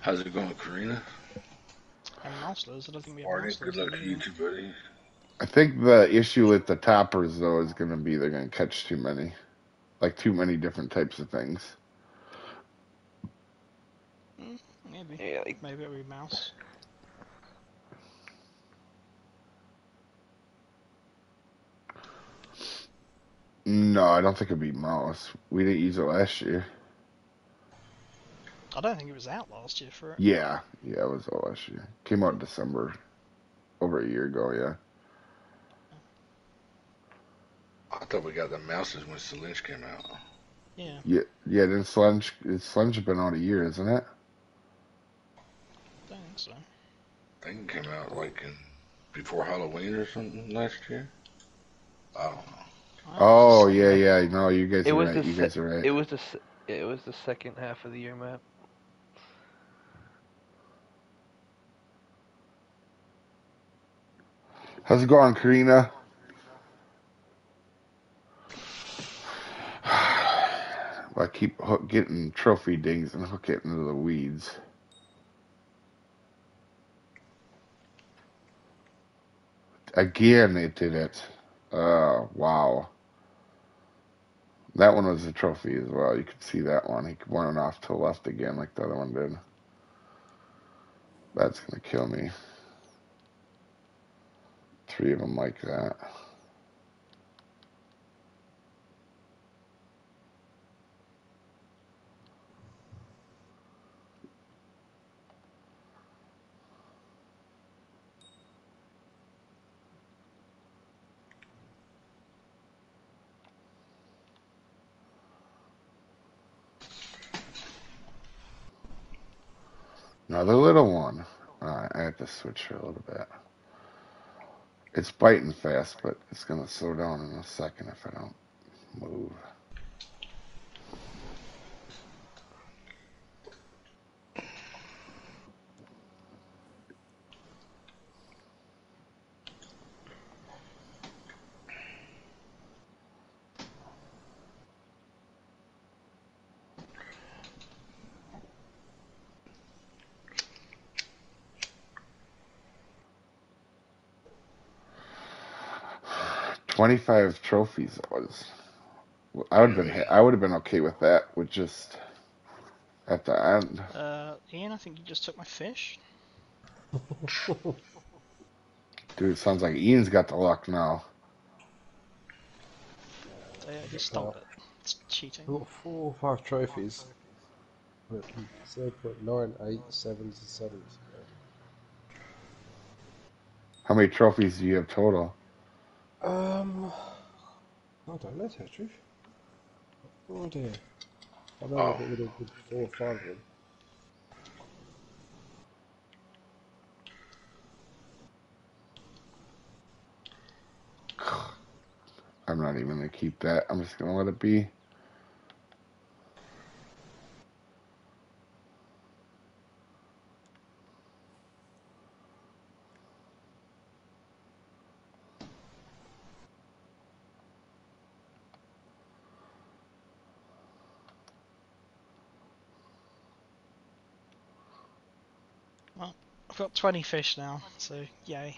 How's it going, Karina? And mouselers, I don't think we have Barney, mouselers. good luck to we? you too, buddy. I think the issue with the toppers though is going to be they're going to catch too many, like too many different types of things. Mm, maybe. Yeah, like, Maybe it'll be mouse. No, I don't think it'd be mouse. We didn't use it last year. I don't think it was out last year for it. Yeah, yeah, it was all last year. Came out in December, over a year ago. Yeah. I thought we got the mouses when Solinch came out. Yeah. Yeah, yeah. Then Slunge, Slunge been out a year, isn't it? don't think so. I think it came out like in before Halloween or something last year. I don't know. I Oh yeah, yeah. No, you guys it are was right. the You se- guys are right. it was the se- it was the second half of the year map. How's it going, Karina? [sighs] I keep hook, getting trophy dings and hook it into the weeds. Again, it did it. Oh, wow. That one was a trophy as well. You could see that one. He went off to the left again like the other one did. That's going to kill me. Three of them like that. Another little one. I have to switch her a little bit. It's biting fast, but it's gonna slow down in a second if I don't move. Twenty-five trophies it was. I would have been. I would have been okay with that. With just at the end. Uh, Ian, I think you just took my fish. [laughs] Dude, it sounds like Ian's got the luck now. So, yeah, he stole it. It's cheating. I've four or five trophies. But 0.987 to 7. How many trophies do you have total? Um, I don't know, to tell the truth. Oh dear. I know Oh. I got rid of good four or five of them. I'm not even gonna keep that. I'm just gonna let it be. I've got 20 fish now, so yay.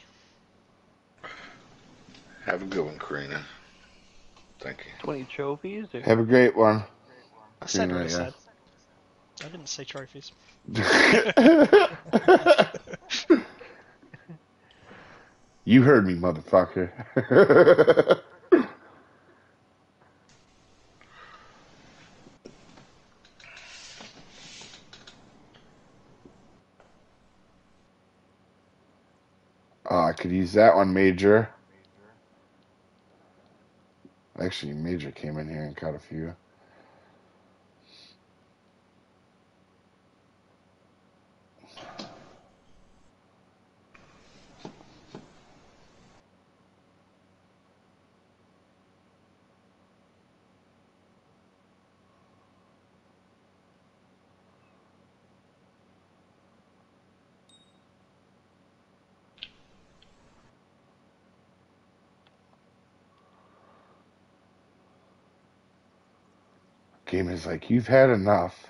Have a good one, Karina. Thank you. 20 trophies? Or... Have a great one. I said what I said. I didn't say trophies. [laughs] you heard me, motherfucker. [laughs] use that one, Major. Actually, Major came in here and caught a few. Game is like, you've had enough.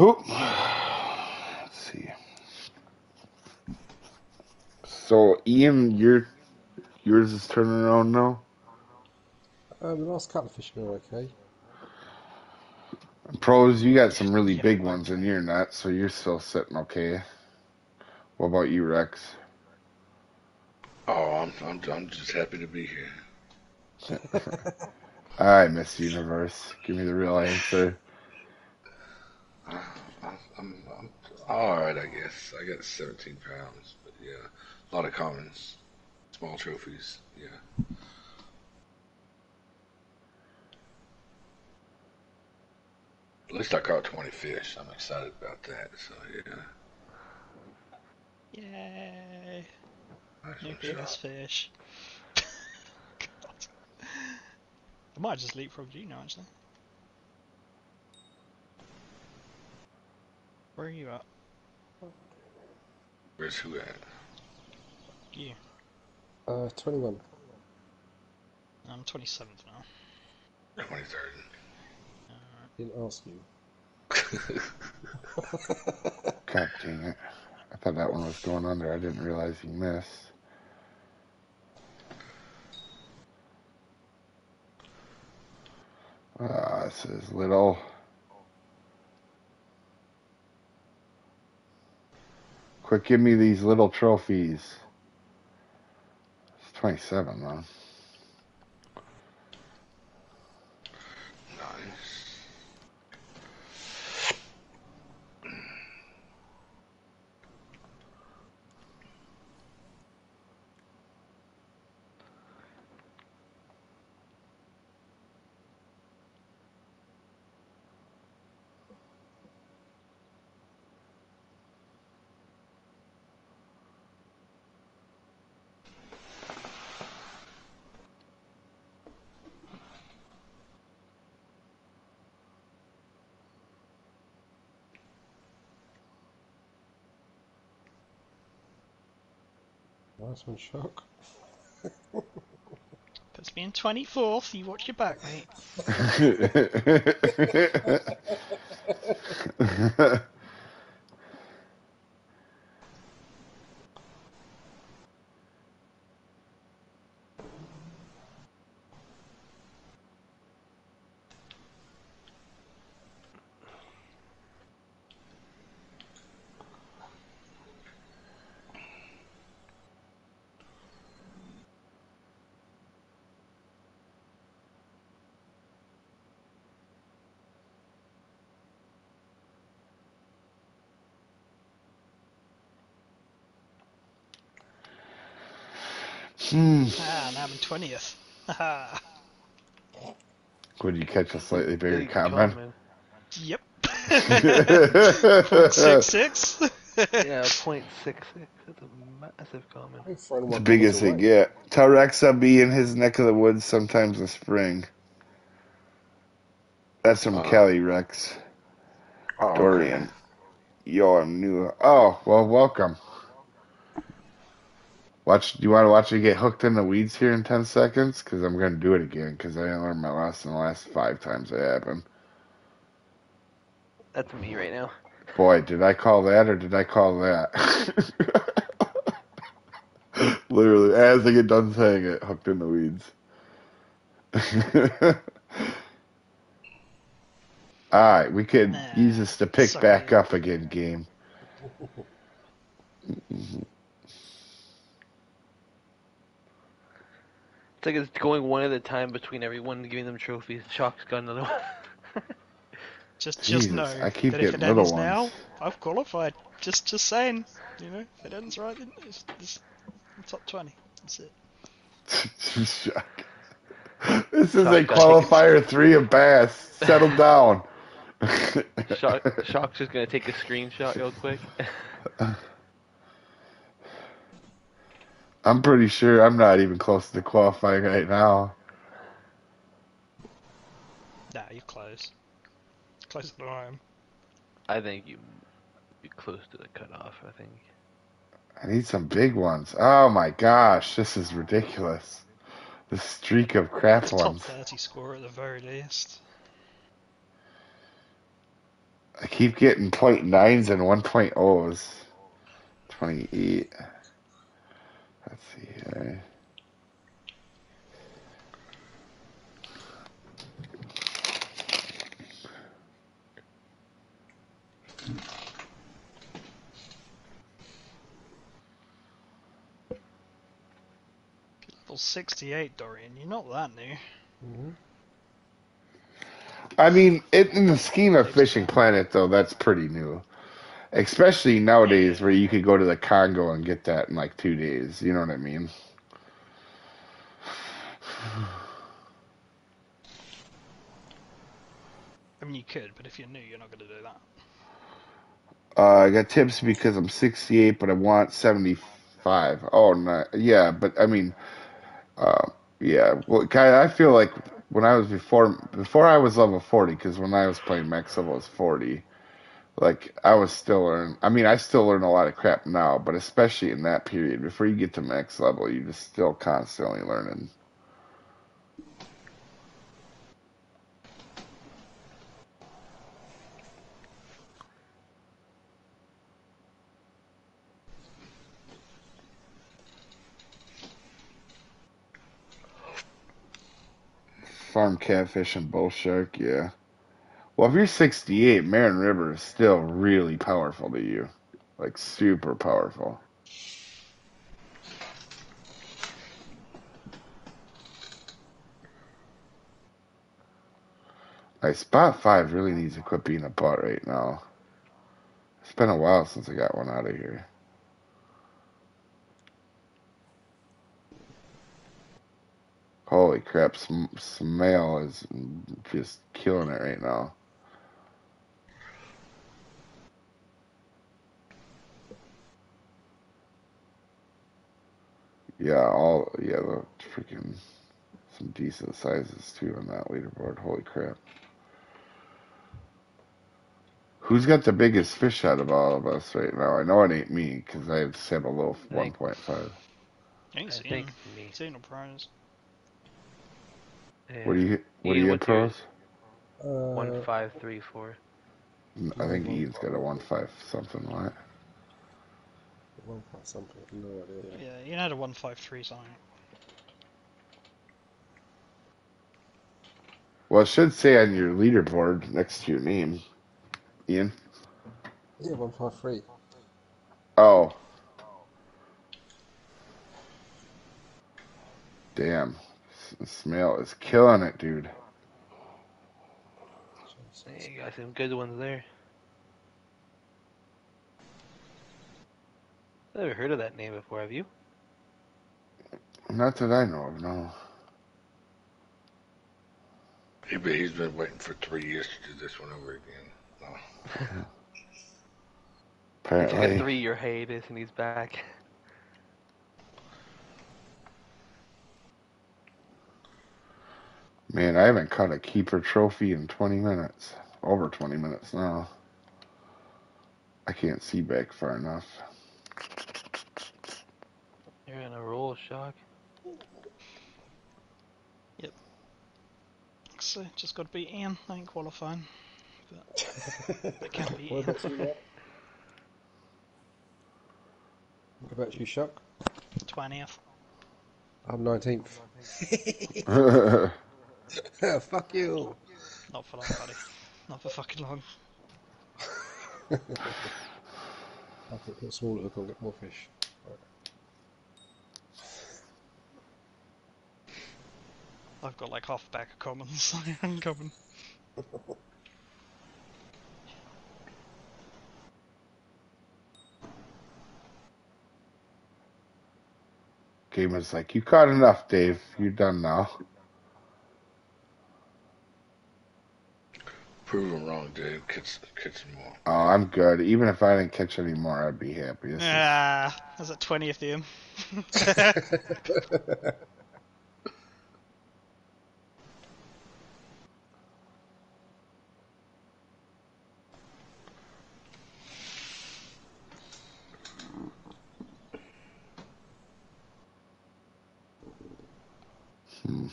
Oop. Let's see. So, Ian, your yours is turning around now. Um, the last couple of fish are okay. Pros, you got some really big ones in your net, so you're still sitting okay. What about you, Rex? Oh, I'm, I'm, I'm just happy to be here. [laughs] All right, Miss Universe, give me the real answer. Uh, I'm, I'm, I'm all right, I guess. I got 17 pounds, but yeah, a lot of commons, small trophies. Yeah. At least I caught 20 fish. I'm excited about that. So yeah, Yay! nice New one, biggest fish. [laughs] God. I might just leapfrog you now, actually. Where are you at? Where's who at? You. Uh, 21. I'm 27th now. 23rd. Didn't ask you. [laughs] God dang it. I thought that one was going under. I didn't realize you missed. Ah, this is little. Quick, give me these little trophies. It's 27, though. Nice one, Shock. Puts me in 24th. You watch your back, mate. [laughs] [laughs] [laughs] hmm. Now I'm in 20th. Haha. Would you catch a slightly bigger Big comment? comment. yep. [laughs] Point six six. [laughs] yeah, point six six. That's a massive comment. I'm the biggest thing, yeah. get. Tell Rex be in his neck of the woods sometimes in spring. That's from Uh. Kelly, Rex. Oh, Dorian. Yo, I'm new. Oh, well, welcome. Watch. Do you want to watch me get hooked in the weeds here in ten seconds? Because I'm gonna do it again. Because I learned my lesson the last five times it happened. That's me right now. Boy, did I call that or did I call that? [laughs] Literally, as I get done saying it, hooked in the weeds. [laughs] All right, we could Nah, use this to pick sorry. back up again, game. [laughs] It's like it's going one at a time between everyone, giving them trophies. Shock's got another one. [laughs] Just, Jesus, just know I keep that if getting it little ends now. I've qualified. Just, just saying. You know, if it ends right, then it's, it's the top twenty. That's it. Shock. [laughs] This is a Shock got qualifier three of Bass. Settle [laughs] down. Shock, Shock's just gonna take a screenshot real quick. I'm pretty sure I'm not even close to qualifying right now. Nah, you're close. Closer than I am. I think you be close to the cutoff. I think. I need some big ones. Oh my gosh, this is ridiculous. The streak of crap It's top ones. thirty score at the very least. I keep getting point nines and one point oh O's. Twenty eight. Let's see here. Level sixty-eight, Dorian. You're not that new. Mhm. I mean, it, in the scheme of Fishing Planet, though, that's pretty new. Especially nowadays, where you could go to the Congo and get that in like two days. You know what I mean? I mean, you could, but if you're new, you're not going to do that. Uh, I got tips because I'm 68, but I want 75. Oh, no, yeah, but I mean, uh, yeah. Well, guy, I feel like when I was before before I was level 40, because when I was playing max level was 40. Like I was still learning. I mean, I still learn a lot of crap now, but especially in that period, before you get to max level, you're just still constantly learning. Farm catfish and bull shark, yeah. Well, if you're 68, Marin River is still really powerful to you. Like, super powerful. Like, Spot 5 really needs to quit being a butt right now. It's been a while since I got one out of here. Holy crap, Sm- Smale is just killing it right now. Yeah, all yeah, the freaking some decent sizes too on that leaderboard. Holy crap! Who's got the biggest fish out of all of us right now? I know it ain't me because I just have a little I one think- point five. You ain't I seen think him. me. Seen no pros. What do you what do Ian, you get what's yours? pros? Uh, One five three four. I think Ian's got a one five something like. That. one point something. No idea. Yeah. Yeah, you had a one five three something. Well, it should say on your leaderboard next to your name, Ian. Yeah, one five three. Oh. Damn. S- Smell is killing it, dude. Hey, you got some good ones there. Never heard of that name before, have you? Not that I know of, no. He, be- he's been waiting for three years to do this one over again. No. [laughs] Took a three-year hiatus and he's back. Man, I haven't caught a keeper trophy in 20 minutes. Over 20 minutes now. I can't see back far enough. You're in a. So just got to beat Ian. I ain't qualifying. But I can't beat What Ian. about you, Matt? What about you, Shock? 20th. I'm 19th. [laughs] Fuck you. Not for long, buddy. Not for fucking long. [laughs] I can put smaller hook on, get more fish. I've got like half a bag of commons. I'm coming. Game was like, you caught enough, Dave. You're done now. Prove them wrong, Dave. Catch, catch some more. Oh, I'm good. Even if I didn't catch any more, I'd be happy. This is- Ah, that's at 20th, [laughs] Ian. [laughs] Hmm.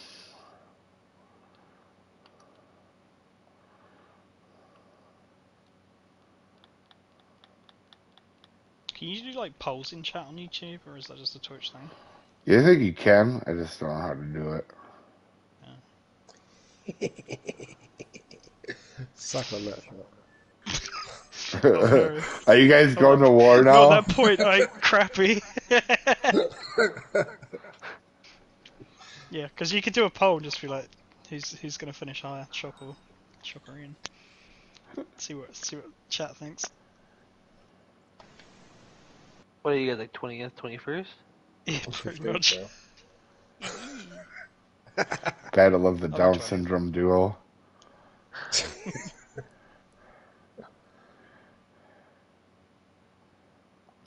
Can you do like polls in chat on YouTube, or is that just a Twitch thing? Yeah, I think you can. I just don't know how to do it. [laughs] Suck on that, [laughs] Are you guys going to war Not now? that point, like [laughs] crappy. yeah, because you could do a poll and just be like, who's who's gonna finish higher, Shock or Shock or Ian? See what see what chat thinks. What are you guys like 20th, 21st? Yeah, pretty much. now. [laughs] Gotta love the Down try syndrome duo. [laughs]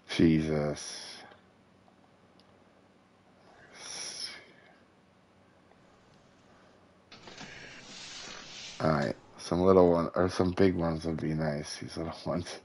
Jesus. Alright, some little one or some big ones would be nice. These little ones.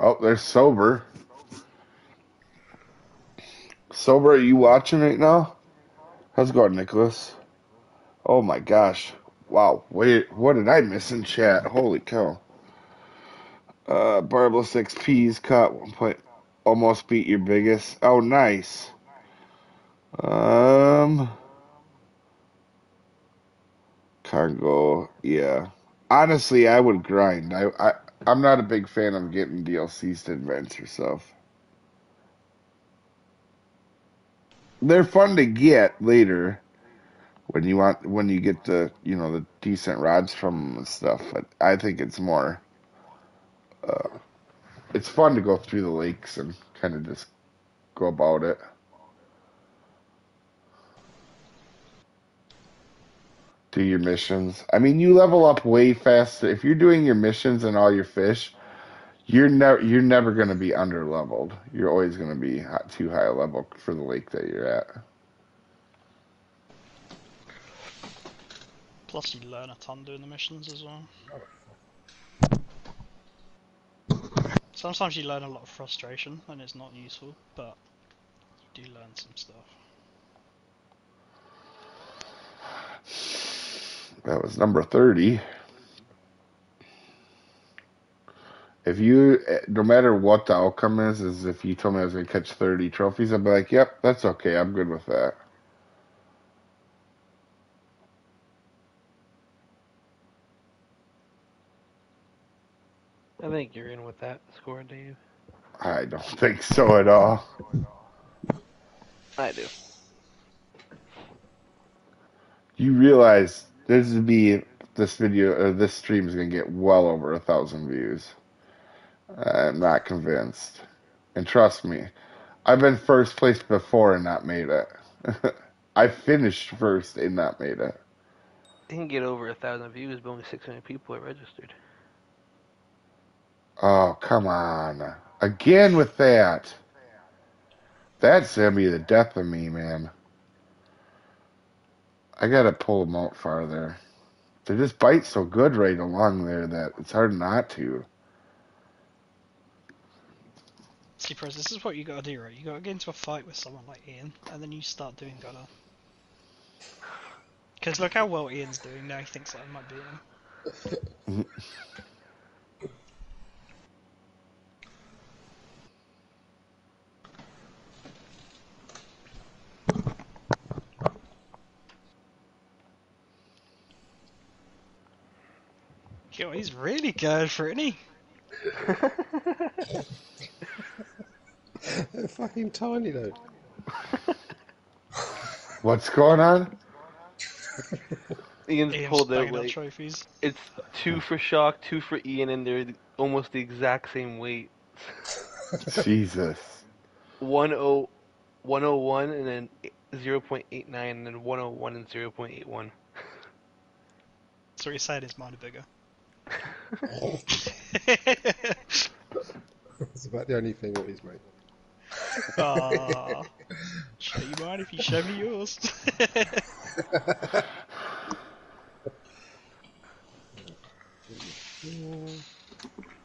Oh, they're sober. Sober, are you watching right now? How's it going, Nicholas? Oh my gosh. Wow. Wait, what did I miss in chat? Holy cow. Uh, Barbless XP's caught one point. Almost beat your biggest. Oh, nice. Um, Cargo, yeah. Honestly, I would grind. I, I, I'm not a big fan of getting DLCs to advance yourself. They're fun to get later when you want when you get the you know the decent rods from them and stuff. But I think it's more. Uh, it's fun to go through the lakes and kind of just go about it. Do your missions. I mean, you level up way faster if you're doing your missions and all your fish. You're never you're never going to be under leveled. You're always going to be hi- too high a level for the lake that you're at. Plus, you learn a ton doing the missions as well. Sometimes you learn a lot of frustration and it's not useful, but you do learn some stuff. That was number 30. If you, no matter what the outcome is, is if you told me I was going to catch 30 trophies, I'd be like, yep, that's okay. I'm good with that. I think you're in with that score, Dave. I don't [laughs] think so at all. I do. you realize this would be this video or this stream is gonna get well over a thousand views. I'm not convinced, and trust me, I've been first place before and not made it. [laughs] I finished first and not made it. Didn't get over a thousand views, but only 600 people are registered. Oh come on! Again with that. That's gonna be the death of me, man. I gotta pull them out farther. They just bite so good right along there that it's hard not to. See, Prez, this is what you gotta do, right? You gotta get into a fight with someone like Ian, and then you start doing better. Because look how well Ian's doing now, he thinks that I might beat him. [laughs] Yo, he's really good for it, isn't he? They're fucking tiny though. What's going on? Ian's Ian's pulled out banging out like trophies. it's two for Shock, two for Ian, and they're almost the exact same weight. Jesus. 10 101 and then 0.89 and then 101 and 0.81. So he's saying his mind bigger. [laughs] [laughs] That's about the only thing that is, mate. Aw. Show you mine if you show me yours. [laughs] [laughs]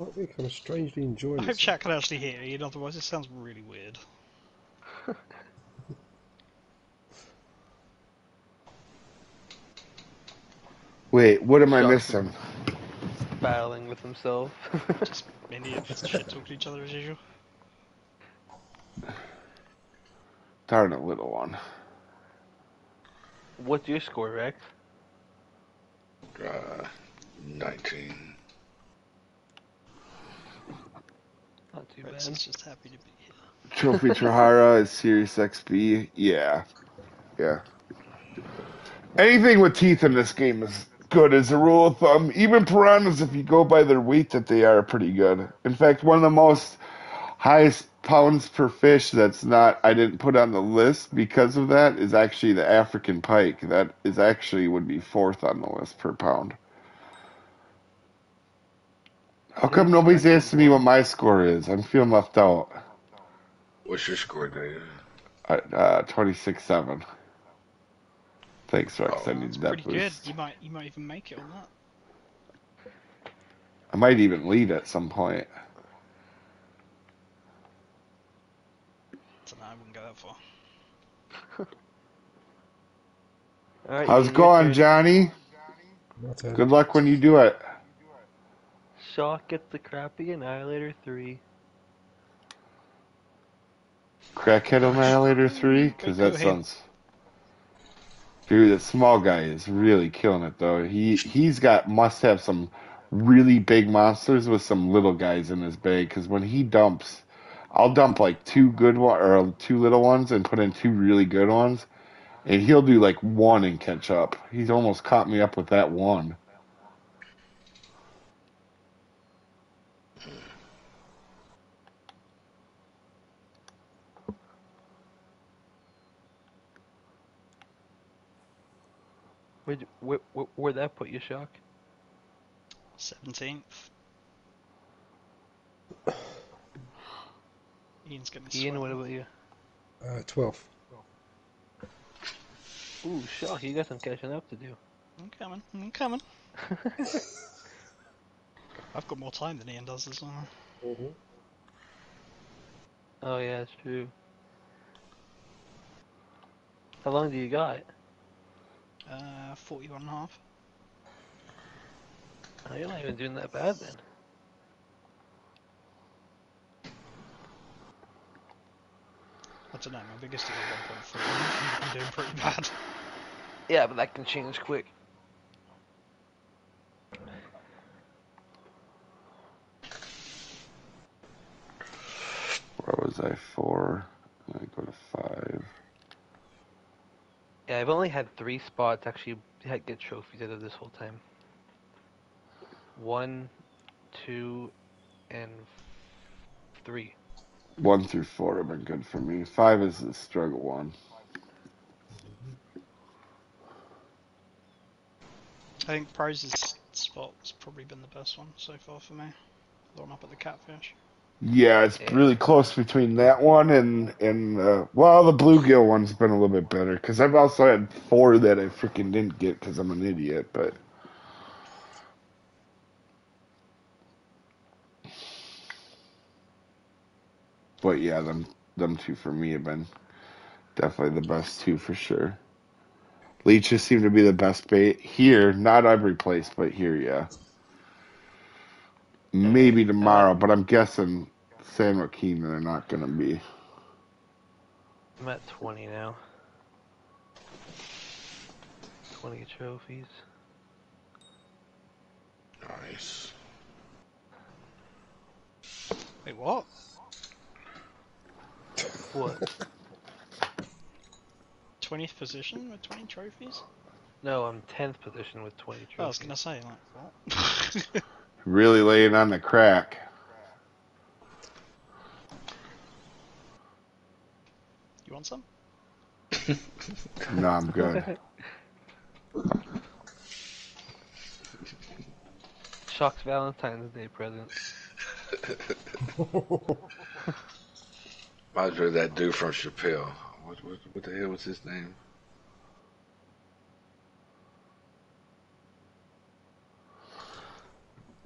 It's like we're kind of strangely enjoying I hope chat can actually hear you, otherwise it sounds really weird. [laughs] Wait, what am I missing? Battling with himself. [laughs] Just idiots shit talking to each other as usual. Darn a little one. What's your score, Rex? Uh, 19. Not too Rex bad. is just happy to be here. Trophy [laughs] Trahira is Sirius XB. Yeah. Yeah. Anything with teeth in this game is good as a rule of thumb. Even piranhas, if you go by their weight that they are, pretty good. In fact, one of the most highest pounds per fish that's not I didn't put on the list because of that is actually the African pike. That is actually would be fourth on the list per pound. How come nobody's asking me what my score is? I'm feeling left out. What's your score, Dave? Uh, twenty six seven. Thanks, Rex. I Oh, need It's that pretty good. boost. You might you might even make it on that. I might even lead at some point. So no, I wouldn't go that far. [laughs] Alright, How's Ian, it going, turn. Johnny? Good luck when you do it. Shock at the crappie Annihilator 3. Crackhead Annihilator 3? Because that sounds. Dude, that small guy is really killing it, though. He, he's got, must have some really big monsters with some little guys in his bag. Because when he dumps, I'll dump like two good one or two little ones and put in two really good ones. And he'll do like one and catch up. He's almost caught me up with that one. Where'd, where, where, where'd that put you, Shock? Seventeenth. [coughs] Ian's getting Ian, sweaty. what about you? Uh, 12. Ooh, Shock, you got some catching up to do. I'm coming. I'm coming. [laughs] I've got more time than Ian does as well. Mm-hmm. Oh yeah, that's true. How long do you got? Uh, 41 and a half. Oh, you're not even doing that bad then. I don't know, my biggest is 1.4. I'm doing pretty bad. Yeah, but that can change quick. Where was I? Four. I go to five. Yeah, I've only had three spots actually had get trophies out of this whole time. One, two, and three. One through four have been good for me. Five is the struggle one. I think Prose's spot's probably been the best one so far for me. The one up at the catfish. Yeah, it's really close between that one and and uh, well, the bluegill one's been a little bit better because I've also had four that I freaking didn't get because I'm an idiot. But but yeah, them them two for me have been definitely the best two for sure. Leeches seem to be the best bait here, not every place, but here, yeah. Maybe tomorrow, but I'm guessing San Joaquin they're not gonna be. I'm at 20 now. 20 trophies. Nice. Wait, what? What? 20th position with 20 trophies? no, I'm 10th position with 20 Oh, I was gonna say, like, what? [laughs] Really laying on the crack. you want some? No, I'm good. [laughs] Shock's Valentine's Day present. Reminds me of that dude from Chappelle. What, what, what the hell was his name?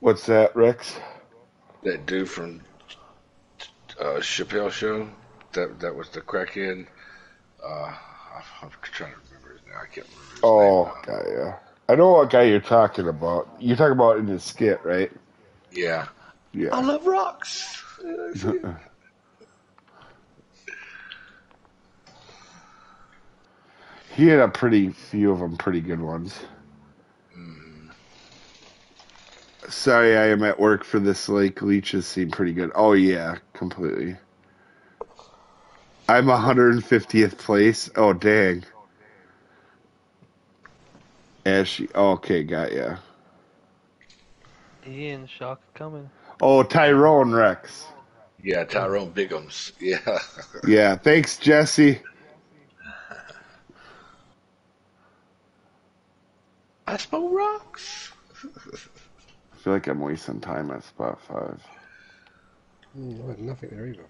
What's that, Rex? That dude from uh, Chappelle show. That that was the crackhead. Uh, I'm trying to remember his name. I can't remember his Oh, name. now. guy, yeah. I know what guy you're talking about. You're talking about in the skit, right? Yeah. Yeah. I love rocks. [laughs] he had a pretty few of them, pretty good ones. Sorry, I am at work for this lake. Leeches seem pretty good. Oh yeah, completely. I'm 150th place. Oh dang. Ashy. Oh, okay, got ya. Ian, Shock's coming. Oh, Tyrone Rex. Yeah, Tyrone Biggums. Yeah. [laughs] Yeah, thanks, Jesse. I smoke rocks. [laughs] I feel like I'm wasting time at spot five. Mm, I had nothing there either.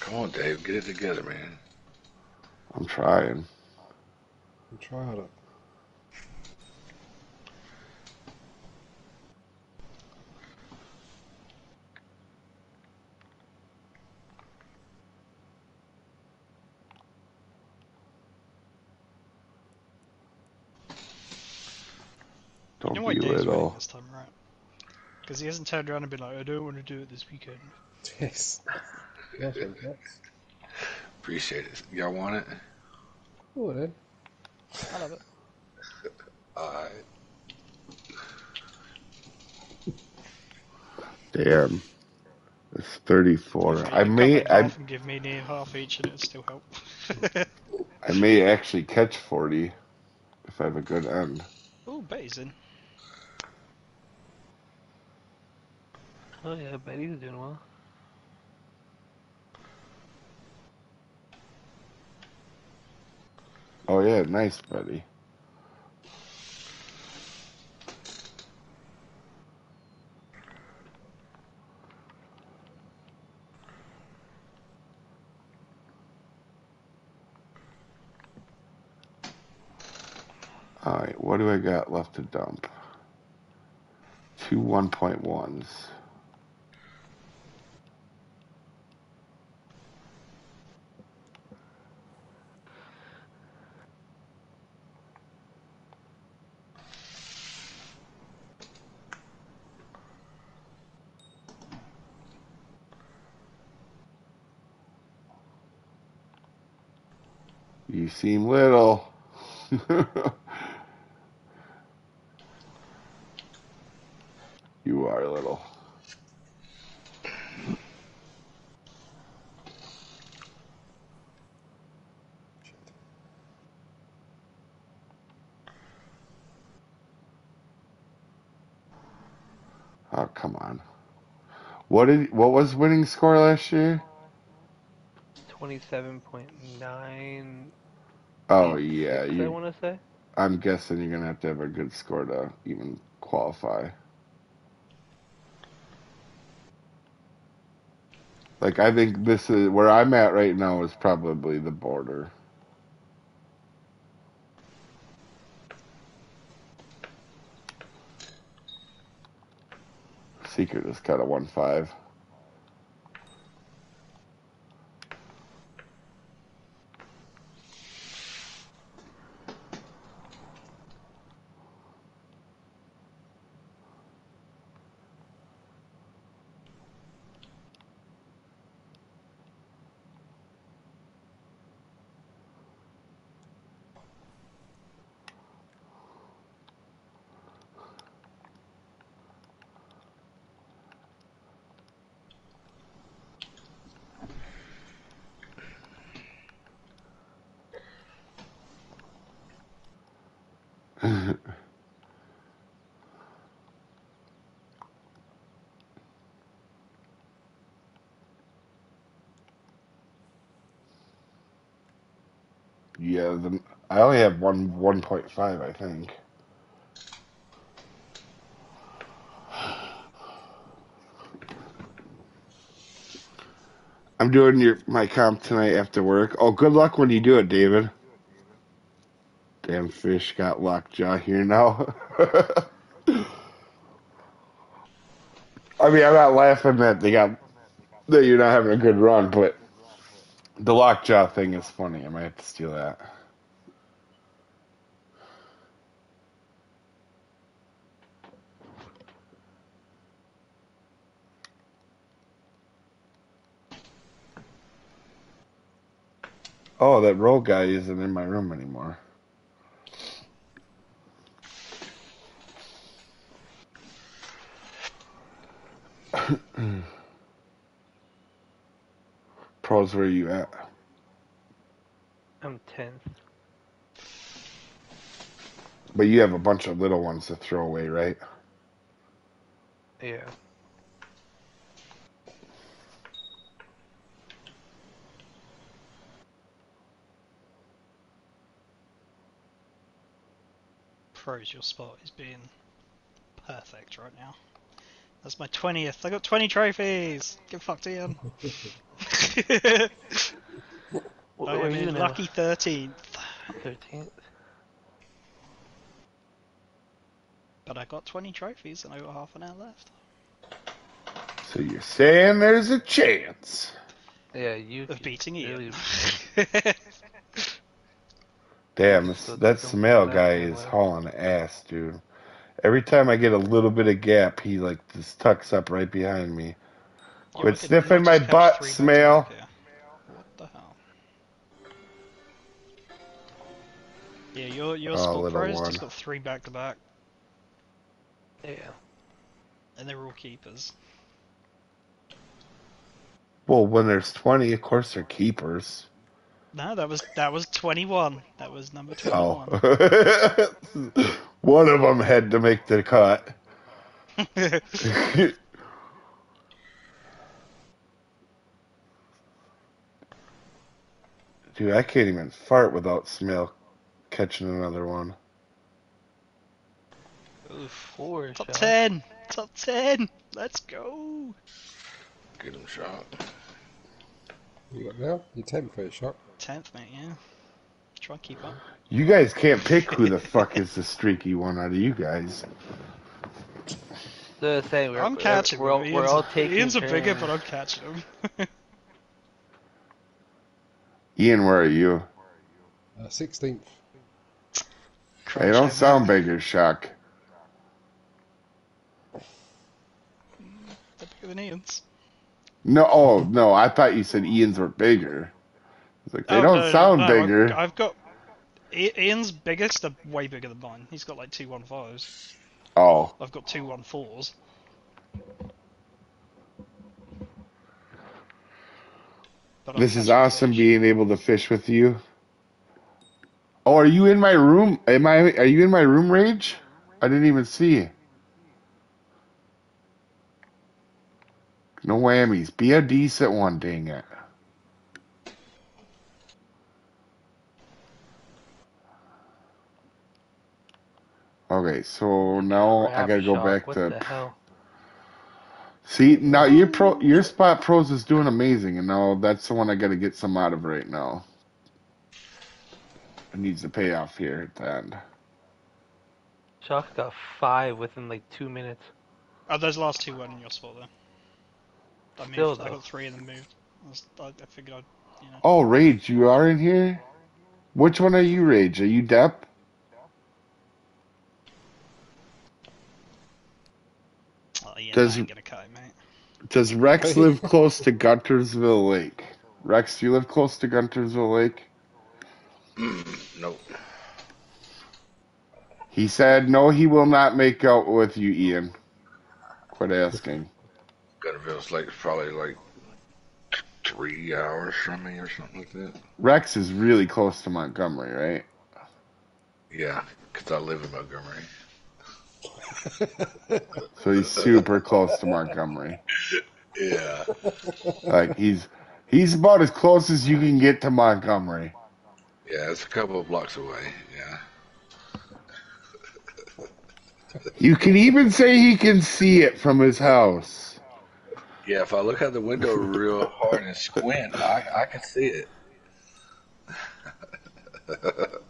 Come on, Dave. Get it together, man. I'm trying. I'm trying You Don't know why be Dave's winning little. this time, right? Because he hasn't turned around and been like, I don't want to do it this weekend. [laughs] Yes. Yes, yes. Appreciate it. Y'all want it? Oh, then. I love it. Alright. Damn. It's 34. I may I, half give me near half each and it'd still help. [laughs] I may actually catch 40 if I have a good end. Ooh, Betty's Oh yeah, Betty's doing well. Oh yeah, nice, buddy. Alright, what do I got left to dump? Two 1.1s. You seem little. [laughs] you are little. Oh, come on. What did what was winning score last year? Twenty-seven point nine. Oh yeah, I you want to say. I'm guessing you're gonna have to have a good score to even qualify. Like I think this is where I'm at right now is probably the border. Secret is kind of one five. five, I think. I'm doing your my comp tonight after work. Oh, good luck when you do it, David. Damn fish got lockjaw here now. [laughs] I mean, I'm not laughing that they got that you're not having a good run, but the lockjaw thing is funny. I might have to steal that. Oh, that roll guy isn't in my room anymore. [clears throat] Pros, where you at? I'm tenth. But you have a bunch of little ones to throw away, right? Yeah. Pros, your spot is being perfect right now. That's my 20th. I got 20 trophies! Get fucked Ian. [laughs] What I were am in lucky 13th. Thirteenth. But I got 20 trophies and I got half an hour left. So you're saying there's a chance. Yeah, you. Of beating really- Ian. [laughs] Damn, this, that don't Smale go guy is hauling ass, dude. Every time I get a little bit of gap, he like just tucks up right behind me. You Quit sniffing my butt, three back to Smale. back here? What the hell? Yeah, your your Oh, spot little pros one. just got three back to back, Yeah. and they're all keepers. Well, when there's 20, of course they're keepers. No, that was that was 21. That was number Oh. 21. [laughs] One of them had to make the cut. [laughs] [laughs] Dude, I can't even fart without smell catching another one. Oof. Four Top shot. 10. Top 10. Let's go. Get him shot. You got now? Your 10th first shot. 10th, mate. Yeah. Try and keep up. You guys can't pick who the fuck is the streaky one out of you guys. So say we're, I'm we're- catching We're all, him. we're Ian's, all taking Ian's a bigger, but I'm catching him. [laughs] Ian, where are you? Uh, 16th. They don't sound bigger, Shock. They're bigger than Ian's. No, oh no, I thought you said Ian's were bigger. It's like they Oh, don't no, sound no, I've- bigger. I've, got Ian's biggest are way bigger than mine. He's got like two one fives. Oh, I've got two one fours. But this is awesome fish. being able to fish with you. Oh, are you in my room? Am I? Are you in my room, Rage? I didn't even see you. No whammies. Be a decent one, dang it. Okay, so now I gotta go shock, back what to the hell? See, now your pro, your spot pros is doing amazing, and now that's the one I got to get some out of right now. It needs to pay off here at the end. Shock got five within like two minutes. Oh, those last two weren't in your spot though. I moved. Still, I got three and then moved. I, was, I, I figured I'd, you know. Oh, Rage, you are in here. Which one are you, Rage? Are you Depp? Does- I ain't gonna cut it, mate. Does Rex [laughs] live close to Guntersville Lake? Rex, do you live close to Guntersville Lake? [clears throat] Nope. He said no. He will not make out with you, Ian. Quit asking. Gunnerville's like probably like three hours from me or something like that. Rex is really close to Montgomery, right? Yeah, because I live in Montgomery. [laughs] So he's super close to Montgomery. Yeah. Like he's he's about as close as you can get to Montgomery. Yeah, it's a couple of blocks away. Yeah. You can even say he can see it from his house. Yeah, if I look out the window real hard and squint, I, I can see it. [laughs]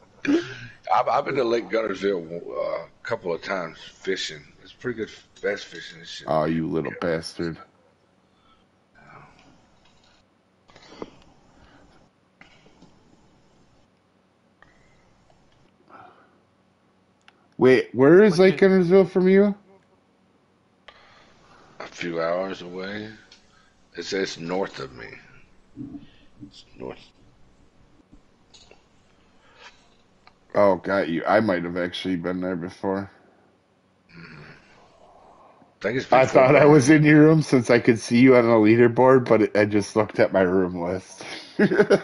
I've, I've been to Lake Gunnersville uh, couple of times fishing. It's pretty good bass fishing and shit. Oh, you little bastard. Wait, where is Lake you- Gunnersville from you? a few hours away. It says north of me. It's north. Oh, got you. I might have actually been there before. I think it's I thought I was in your room since I could see you on the leaderboard, but it, I just looked at my room list. [laughs]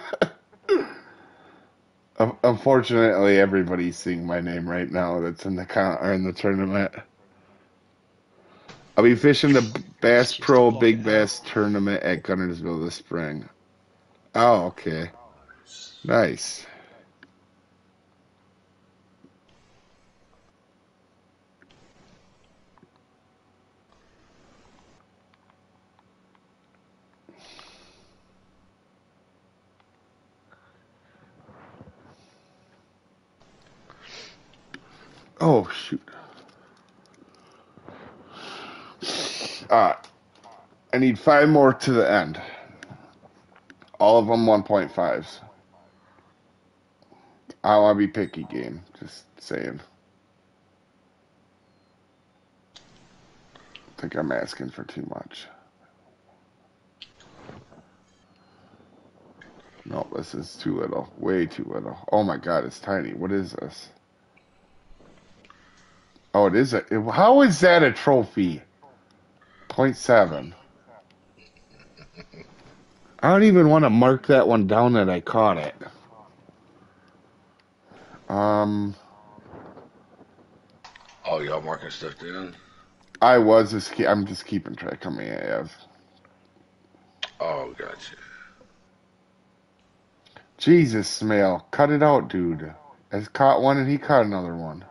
Unfortunately, everybody's seeing my name right now. That's in the con- or in the tournament. I'll be fishing the Bass Pro Big Bass tournament at Guntersville this spring. Oh, okay. Nice. Oh shoot. Alright. I need five more to the end. All of them 1.5s. I want to be picky game. Just saying. I think I'm asking for too much. No, this is too little. Way too little. Oh my god, it's tiny. What is this? Oh, it is a. it- How is that a trophy? 0.7. I don't even want to mark that one down that I caught it. Um, Oh, y'all marking stuff down? I was just. I'm just keeping track many I have. Oh, gotcha. Jesus, Smale, cut it out, dude. I caught one and he caught another one.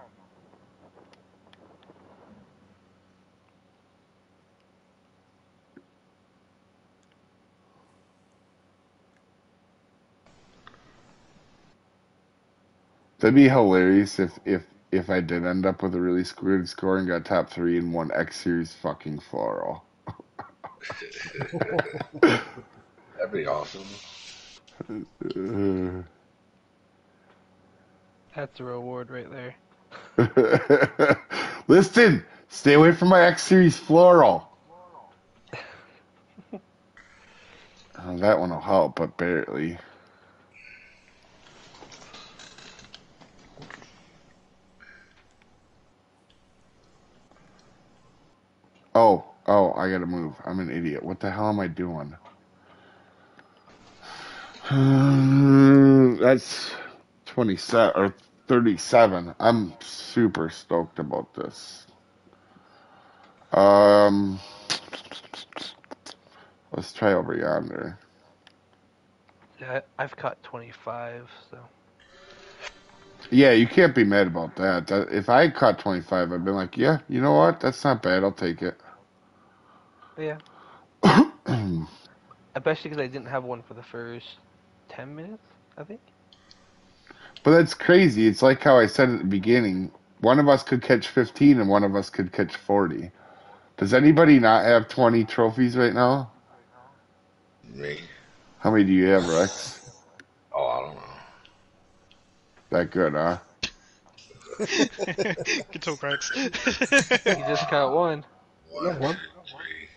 That'd be hilarious if if if I did end up with a really screwed score and got top three and won X Series fucking floral. That'd be awesome. Uh, That's a reward right there. [laughs] Listen, stay away from my X Series floral. Oh, [laughs] that one will help, but barely. Oh, oh, I gotta move. I'm an idiot. What the hell am I doing? [sighs] That's 27 or 37. I'm super stoked about this. Um, let's try over yonder. Yeah, I've caught 25, so. Yeah, you can't be mad about that. That- If I caught 25, I'd been like, yeah, you know what? That's not bad. I'll take it. Yeah. [coughs] Especially because I didn't have one for the first 10 minutes, I think. But that's crazy. It's like how I said at the beginning. One of us could catch 15 and one of us could catch 40. Does anybody not have 20 trophies right now? Me? How many do you have, Rex? Oh, I don't know. That good, huh? [laughs] Good talk, Rex. You just caught one. One, Yeah, one. two, three,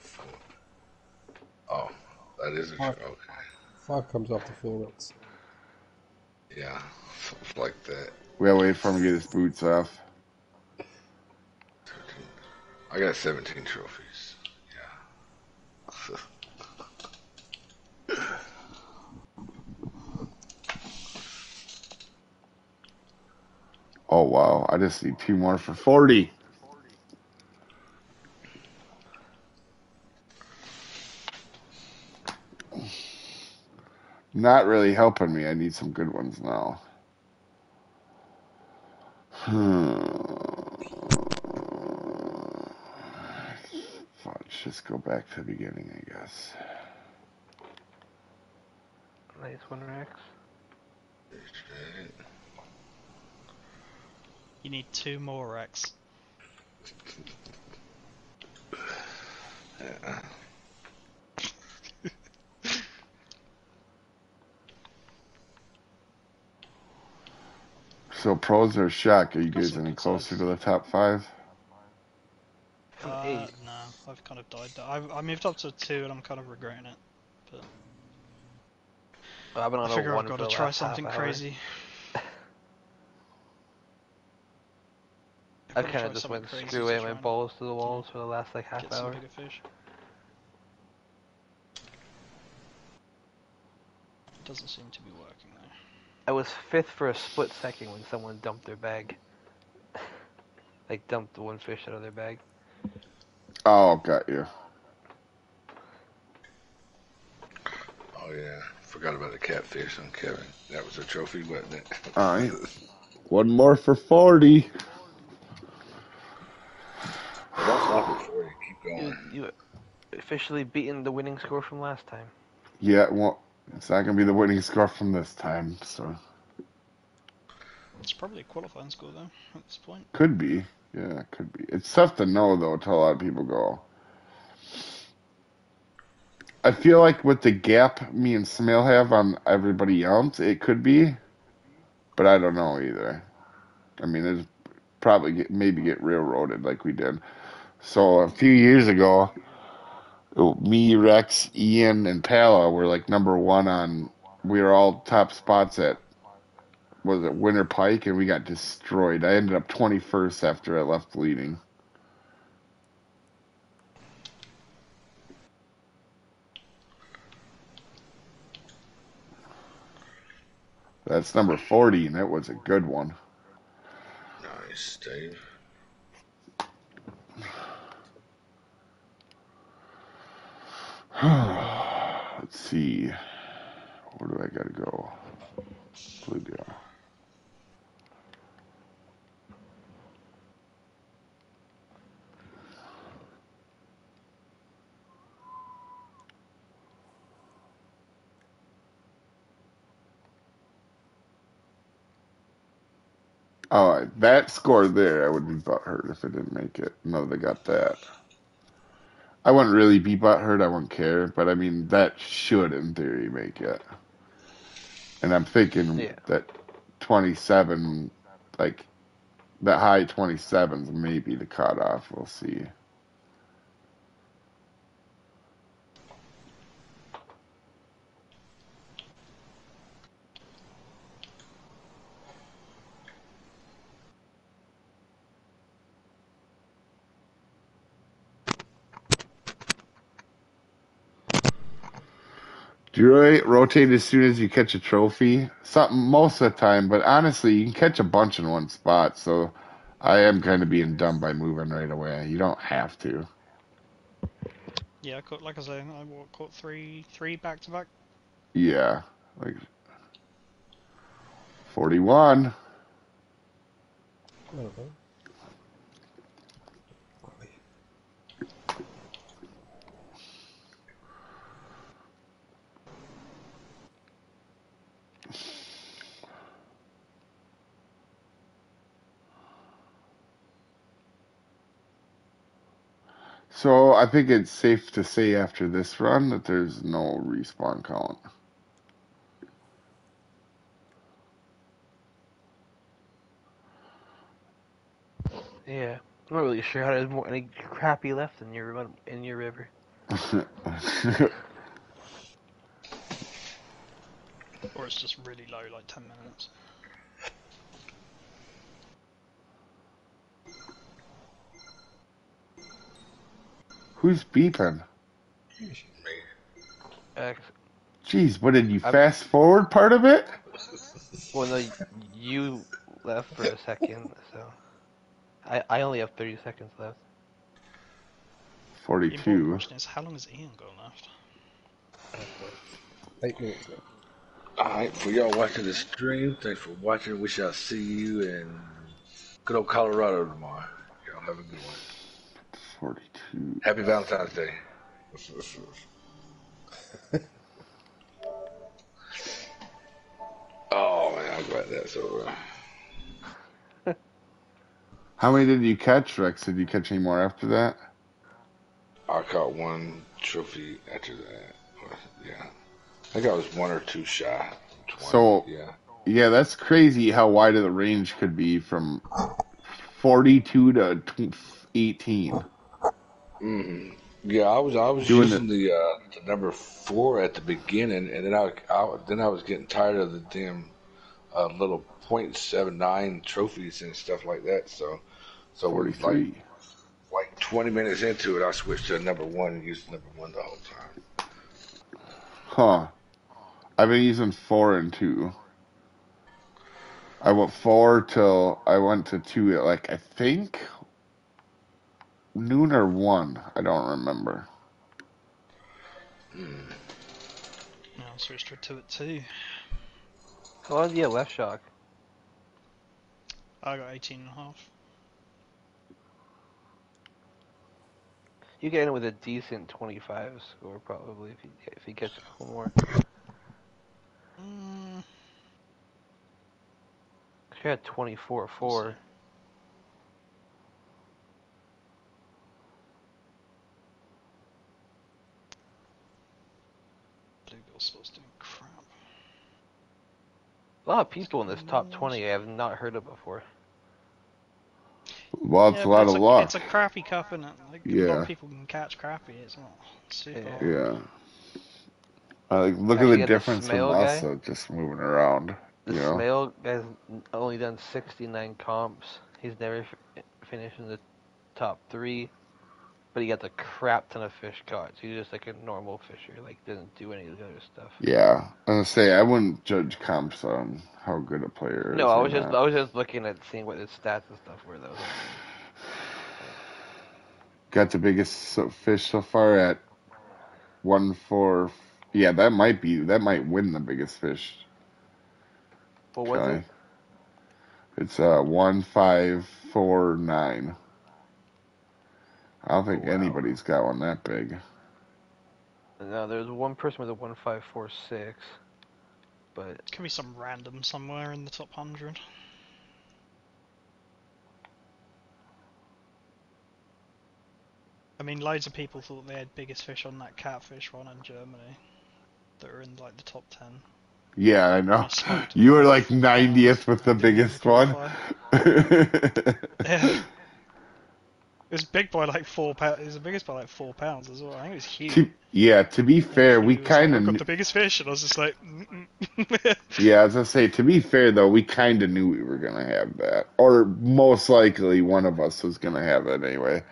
four. Oh, that is a Five. okay. Five comes after four rounds. Yeah, something like that. We gotta wait for him to get his boots off. I got 17 trophies. Yeah. [laughs] Oh, wow. I just need two more for 40. Not really helping me. I need some good ones now. Hmm. Fudge, just go back to the beginning, I guess. Nice one, Rex. you need two more, Rex. [laughs] yeah. So pros or shock? Are you guys any closer to the top five? I'm Uh, eight. no, I've kind of died. I, I moved up to two and I'm kind of regretting it. I've been on I a figure one [laughs] I've got to try something crazy. I kind of just went crazy screw to away try my balls to the walls for the last like half Get hour. bigger fish. Doesn't seem to be working though. I was fifth for a split second when someone dumped their bag. [laughs] like dumped the one fish out of their bag. Oh, got you. Oh, yeah. Forgot about the catfish on Kevin. That was a trophy, wasn't it? All right. One more for 40. Don't stop before you keep You, going. you officially beaten the winning score from last time. Yeah, well, it's not going to be the winning score from this time, so It's probably a qualifying score though at this point. could be. Yeah, could be. It's tough to know, though, until a lot of people go. I feel like with the gap me and Smale have on everybody else, it could be, but I don't know either. I mean, it's probably get, maybe get railroaded like we did. So a few years ago, me, Rex, Ian, and Pala were like number one on. We were all top spots at was it Winter Pike, and we got destroyed. I ended up 21st after I left leading. That's number 40, and that was a good one. Nice, Dave. [sighs] Let's see. Where do I gotta go? Blue deal. Oh, that score there, I would be butthurt if I didn't make it. No, they got that. I wouldn't really be butthurt. I wouldn't care. But I mean, that should, in theory, make it. And I'm thinking Yeah. that 27, like, that high 27s may be the cutoff. We'll see. Do you really rotate as soon as you catch a trophy? Something most of the time, but honestly, you can catch a bunch in one spot. So I am kind of being dumb by moving right away. You don't have to. Yeah, I caught like I say, I caught three three back to back. Yeah, like forty-one. Well done. Right. So I think it's safe to say after this run that there's no respawn count. Yeah. I'm not really sure how there's more any crappie left in your in your river. [laughs] Or it's just really low, like 10 minutes. Who's beeping? Jeez, what did you I'm- fast forward part of it? well, no, you left for a second, so I I only have 30 seconds left. The 42. question is, how long has Ian got left? Eight minutes now. Alright, for y'all watching the stream, thanks for watching. We shall see you in good old Colorado tomorrow. Y'all have a good one. 42. Happy Valentine's Day. [laughs] oh man, I'm glad that's over. [laughs] How many did you catch, Rex? Did you catch any more after that? I caught one trophy after that. Yeah. I think I was one or two shy. 20, So- yeah. Yeah, that's crazy how wide of the range could be from 42 to 18. Hmm Yeah, I was I was Doing using the uh, the number four at the beginning, and then I, I then I was getting tired of the damn uh, little point seven nine trophies and stuff like that. So so we're like 43. like twenty minutes into it, I switched to number one and used number one the whole time. Huh. I've been using 4 and 2. I went 4 till I went to 2 at like, I think noon or 1. I don't remember. No, I switched to two at two. How long do you have left, Shock? I got 18 and a half. You get in with a decent 25 score probably if you if you catch a couple more. Mm, You had 24 4. Bluegill spot's doing crap. A lot of people in this top 20 I have not heard of before. Well, it's Yeah, a lot it's of a, luck. It's a crappie cup, and like, a lot Yeah. people can catch crappie. It's not super. Yeah. Yeah. I like look Actually, at the the difference from Smail us guy. uh, just moving around. The You know? Snail guy's only done 69 comps. He's never f- finished in the top three, but he got the crap ton of fish caught. So he's just like a normal fisher, like doesn't do any of the other stuff. Yeah. I was say I wouldn't judge comps on how good a player is. No, I was just not. I was just looking at seeing what his stats and stuff were though. got the biggest fish so far at one four. Yeah, that might be that might win the biggest fish. What was Okay. it? It's uh one five four nine. I don't think oh, Wow. anybody's got one that big. No, there's one person with a one five four six, but it Could be some random somewhere in the top hundred. I mean, loads of people thought they had biggest fish on that catfish one in Germany. That were in like the top ten. Yeah, I know. I You were like 90th with the biggest one. [laughs] Yeah. It was big by like four pounds. It was the biggest by like four pounds as well. I think it was huge. to, yeah, to be fair, we He was like, kind "I've got the biggest fish, and I was just like, yeah. As I [laughs] say, to be fair though, we kind of knew we were gonna have that, or most likely one of us was gonna have it anyway.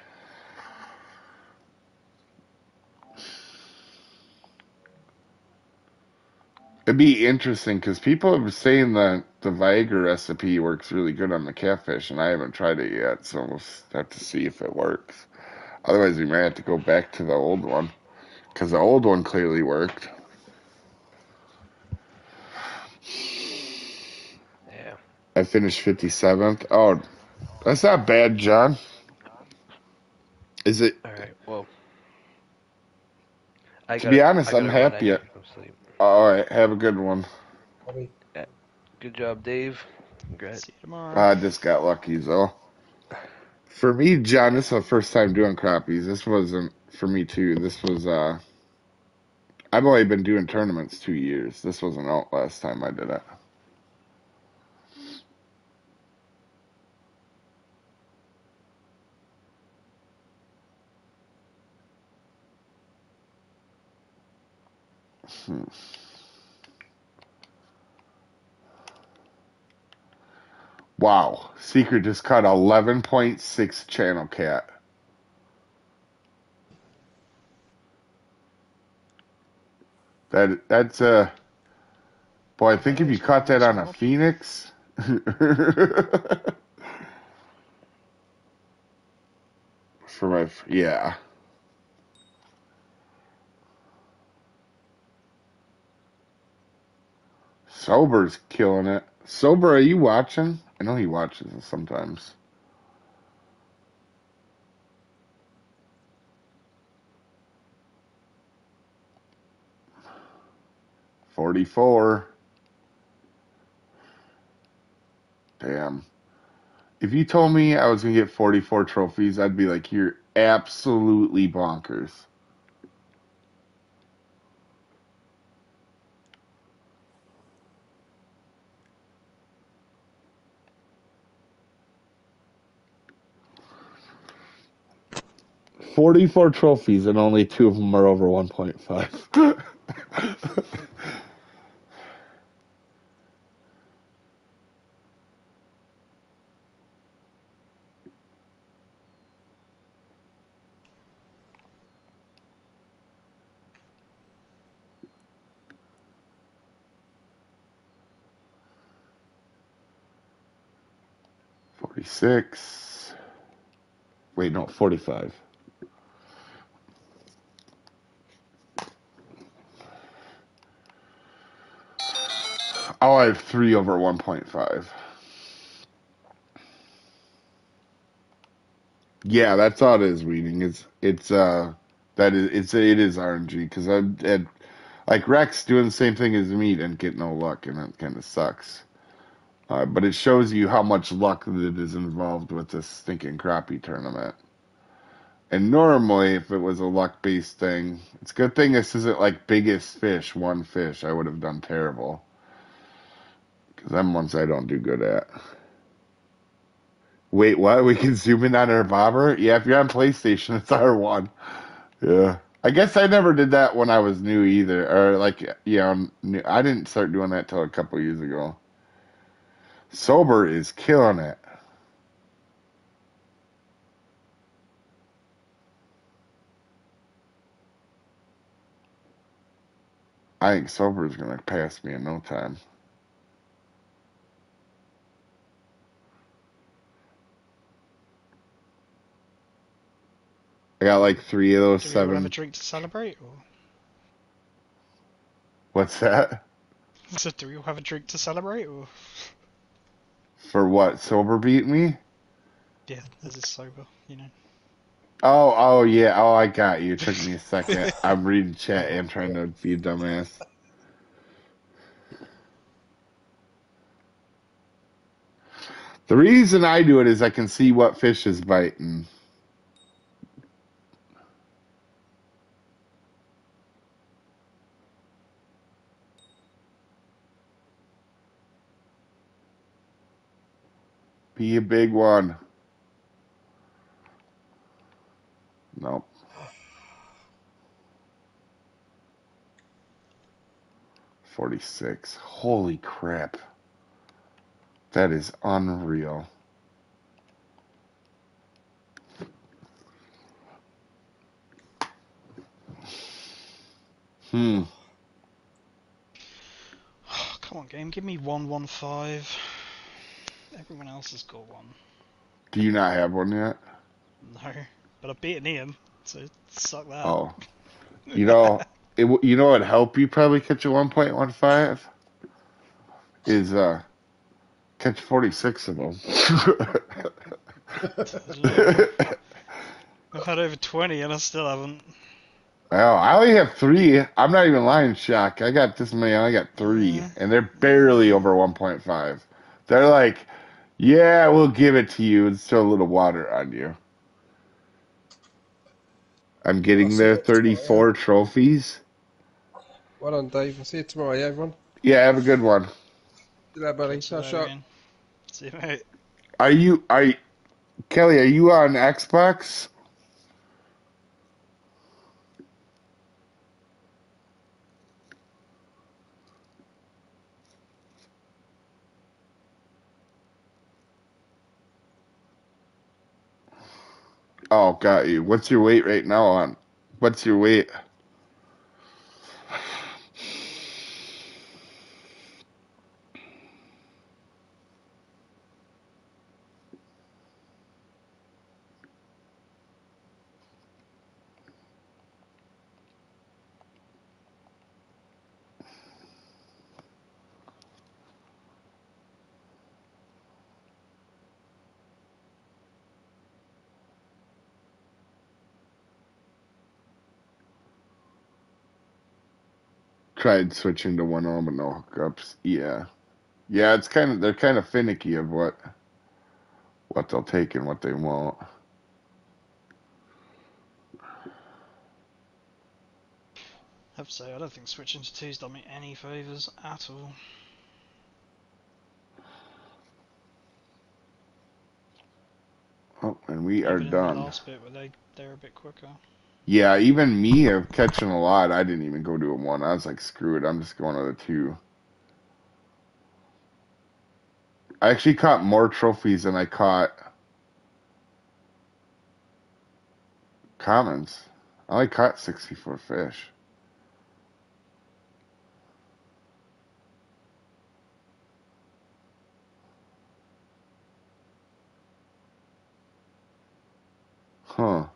It'd be interesting because people are saying that the Viagra recipe works really good on the catfish, and I haven't tried it yet, so we'll have to see if it works. Otherwise, we might have to go back to the old one because the old one clearly worked. Yeah. I finished 57th. Oh, that's not bad, John. Is it? All right. Well, I To be gotta- honest, I I'm happy at- to go to sleep. All right, have a good one. Bobby. Good job, Dave. Congrats. See you tomorrow. I just got lucky, though. For me, John, this is the first time doing crappies. This wasn't for me too. This was uh, I've only been doing tournaments two years. This wasn't out last time I did it. Hmm. Wow, Secret just caught 11.6 channel cat. That that's uh boy, I think if you caught that on a phoenix. [laughs] For my yeah. Sober's killing it. Sober, are you watching? I know he watches it sometimes. Forty-four. Damn. If you told me I was gonna get forty-four trophies, I'd be like, "You're absolutely bonkers." Forty-four trophies, and only two of them are over one point five. [laughs] Forty-six. Wait, no, forty-five. Oh, I have three over one point five. Yeah, that's all it is. Reading it's it's uh that is it's it is RNG because I had like Rex doing the same thing as me and get no luck and that kind of sucks. Uh, but it shows you how much luck that is involved with this stinking crappie tournament. And normally, if it was a luck based thing, it's a good thing this isn't like biggest fish, one fish. I would have done terrible. Them ones I don't do good at. Wait, what? We can zoom in on our bobber? Yeah, if you're on PlayStation, [laughs] it's R1. Yeah. I guess I never did that when I was new either. Or, like, yeah, new. I didn't start doing that till a couple years ago. Sober is killing it. I think Sober is going to pass me in no time. I got like three of those Do all have a seven. drink to celebrate? Or What's that? [laughs] so do we all have a drink to celebrate? Or For what? Sober beat me? yeah, this is sober, you know. Oh, oh yeah. Oh, I got you. It took me a second. [laughs] I'm reading chat and trying to be a dumbass. The reason I do it is I can see what fish is biting. Be a big one. Nope. Forty-six. Holy crap. That is unreal. Hmm. [sighs] Come on, game. Give me one one five. Everyone else has got one. Do you not have one yet? No, but I've beaten Ian, so suck that. Oh, you know, [laughs] it you know what'd help you probably catch a one point one five is uh catch forty six of them. [laughs] I've had over twenty and I still haven't. Well, I only have three. I'm not even lying, Shock. I got this many. I got three, Yeah. and they're barely over 1.5. They're like, yeah, we'll give it to you and throw a little water on you. I'm getting I'll there. see tomorrow, 34 trophies. Well done, Dave. I'll see you tomorrow, yeah, everyone. Yeah, have a good one. See you later, buddy. So Ciao, ciao. Ian. See you, mate. Are you? Are you, Kelly? Are you on Xbox? Oh, got you. What's your weight right now on? What's your weight? Tried switching to one arm and no hookups. Yeah, yeah. It's kind of they're kind of finicky of what what they'll take and what they won't. I have to say, I don't think switching to two's done me any favours at all. Oh, and we are Even the done. last bit where they they're a bit quicker. Yeah, even me of catching a lot, I didn't even go to a one. I was like, screw it, I'm just going to the two. I actually caught more trophies than I caught commons. I only caught 64 fish. Huh.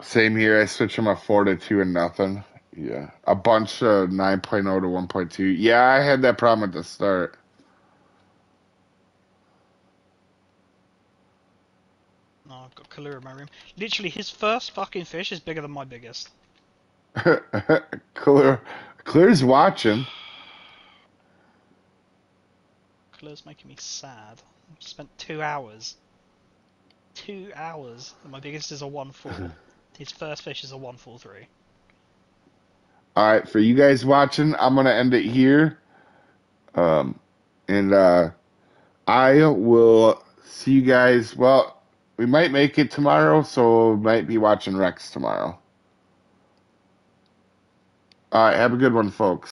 Same here. I switched from a four to two and nothing. Yeah, a bunch of 9.0 to 1.2. Yeah, I had that problem at the start. No, I've got Kalura in my room. Literally, his first fucking fish is bigger than my biggest. [laughs] Clear's watching. Kalura's making me sad. I've spent two hours. Two hours. And my biggest is a 1-4. [laughs] His first fish is a 143. All right, for you guys watching, I'm gonna end it here. Um, and uh, I will see you guys. Well, we might make it tomorrow, so might be watching Rex tomorrow. All right, have a good one, folks.